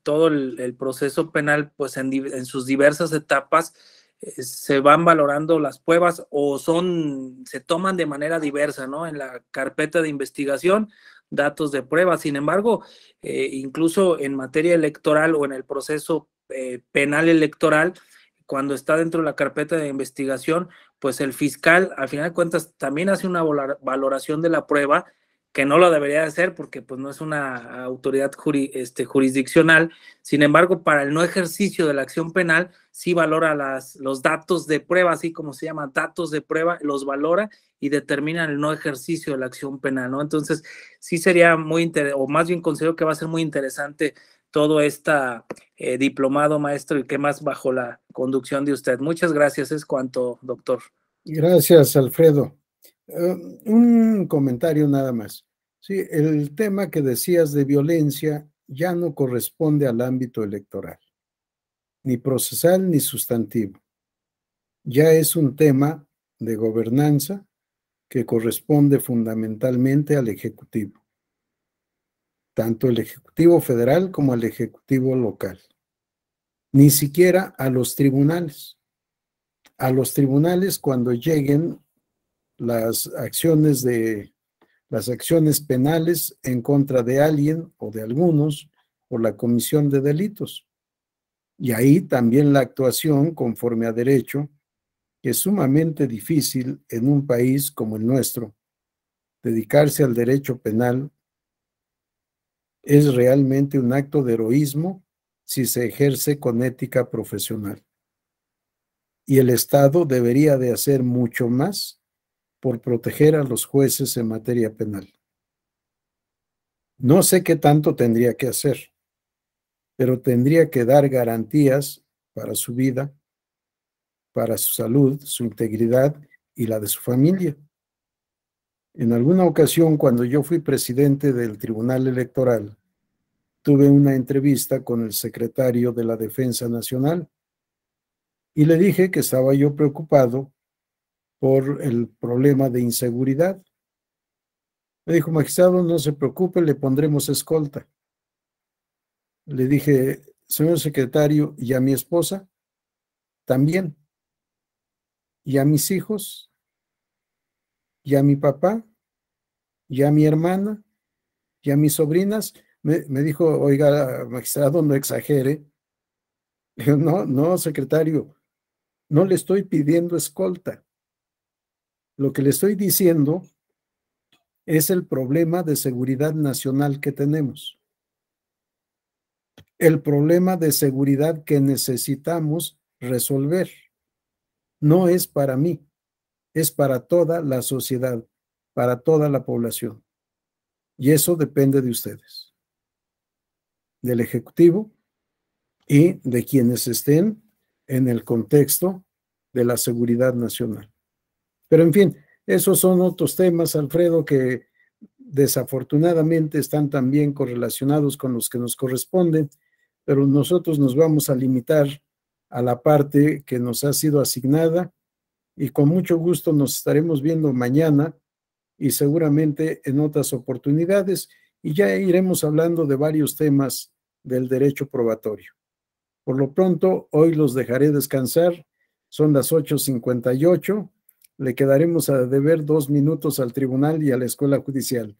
todo el, proceso penal, pues en, sus diversas etapas, se van valorando las pruebas o son, se toman de manera diversa, ¿no? En la carpeta de investigación, datos de prueba. Sin embargo, incluso en materia electoral o en el proceso eh, penal electoral, cuando está dentro de la carpeta de investigación, pues el fiscal, al final de cuentas, también hace una valoración de la prueba que no lo debería hacer porque pues no es una autoridad este, jurisdiccional. Sin embargo, para el no ejercicio de la acción penal, sí valora las, los datos de prueba, así como se llama, datos de prueba, los valora y determina el no ejercicio de la acción penal, ¿no? Entonces, sí sería muy interesante, o más bien considero que va a ser muy interesante todo este diplomado, maestro, y que más bajo la conducción de usted. Muchas gracias, es cuanto, doctor. Gracias, Alfredo. Eh, un comentario nada más. Sí, el tema que decías de violencia ya no corresponde al ámbito electoral, ni procesal ni sustantivo. Ya es un tema de gobernanza que corresponde fundamentalmente al Ejecutivo, tanto el Ejecutivo federal como al Ejecutivo local, ni siquiera a los tribunales. A los tribunales cuando lleguen las acciones de las acciones penales en contra de alguien o de algunos por la comisión de delitos. Y ahí también la actuación conforme a derecho, que es sumamente difícil en un país como el nuestro. Dedicarse al derecho penal es realmente un acto de heroísmo si se ejerce con ética profesional. Y el Estado debería de hacer mucho más por proteger a los jueces en materia penal. No sé qué tanto tendría que hacer, pero tendría que dar garantías para su vida, para su salud, su integridad y la de su familia. En alguna ocasión, cuando yo fui presidente del Tribunal Electoral, tuve una entrevista con el secretario de la Defensa Nacional y le dije que estaba yo preocupado por el problema de inseguridad. Me dijo, magistrado, no se preocupe, le pondremos escolta. Le dije, señor secretario, ¿y a mi esposa? También. ¿Y a mis hijos? ¿Y a mi papá? ¿Y a mi hermana? ¿Y a mis sobrinas? Me, dijo, oiga, magistrado, no exagere. no, no, secretario, no le estoy pidiendo escolta. Lo que le estoy diciendo es el problema de seguridad nacional que tenemos. El problema de seguridad que necesitamos resolver. No es para mí, es para toda la sociedad, para toda la población. Y eso depende de ustedes, del Ejecutivo y de quienes estén en el contexto de la seguridad nacional. Pero en fin, esos son otros temas, Alfredo, que desafortunadamente están también correlacionados con los que nos corresponden, pero nosotros nos vamos a limitar a la parte que nos ha sido asignada y con mucho gusto nos estaremos viendo mañana y seguramente en otras oportunidades y ya iremos hablando de varios temas del derecho probatorio. Por lo pronto, hoy los dejaré descansar. Son las 8.58 le quedaremos a deber dos minutos al tribunal y a la escuela judicial.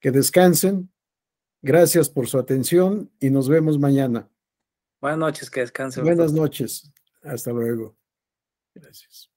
Que descansen. Gracias por su atención y nos vemos mañana. Buenas noches, que descansen. Buenas noches. Hasta luego. Gracias.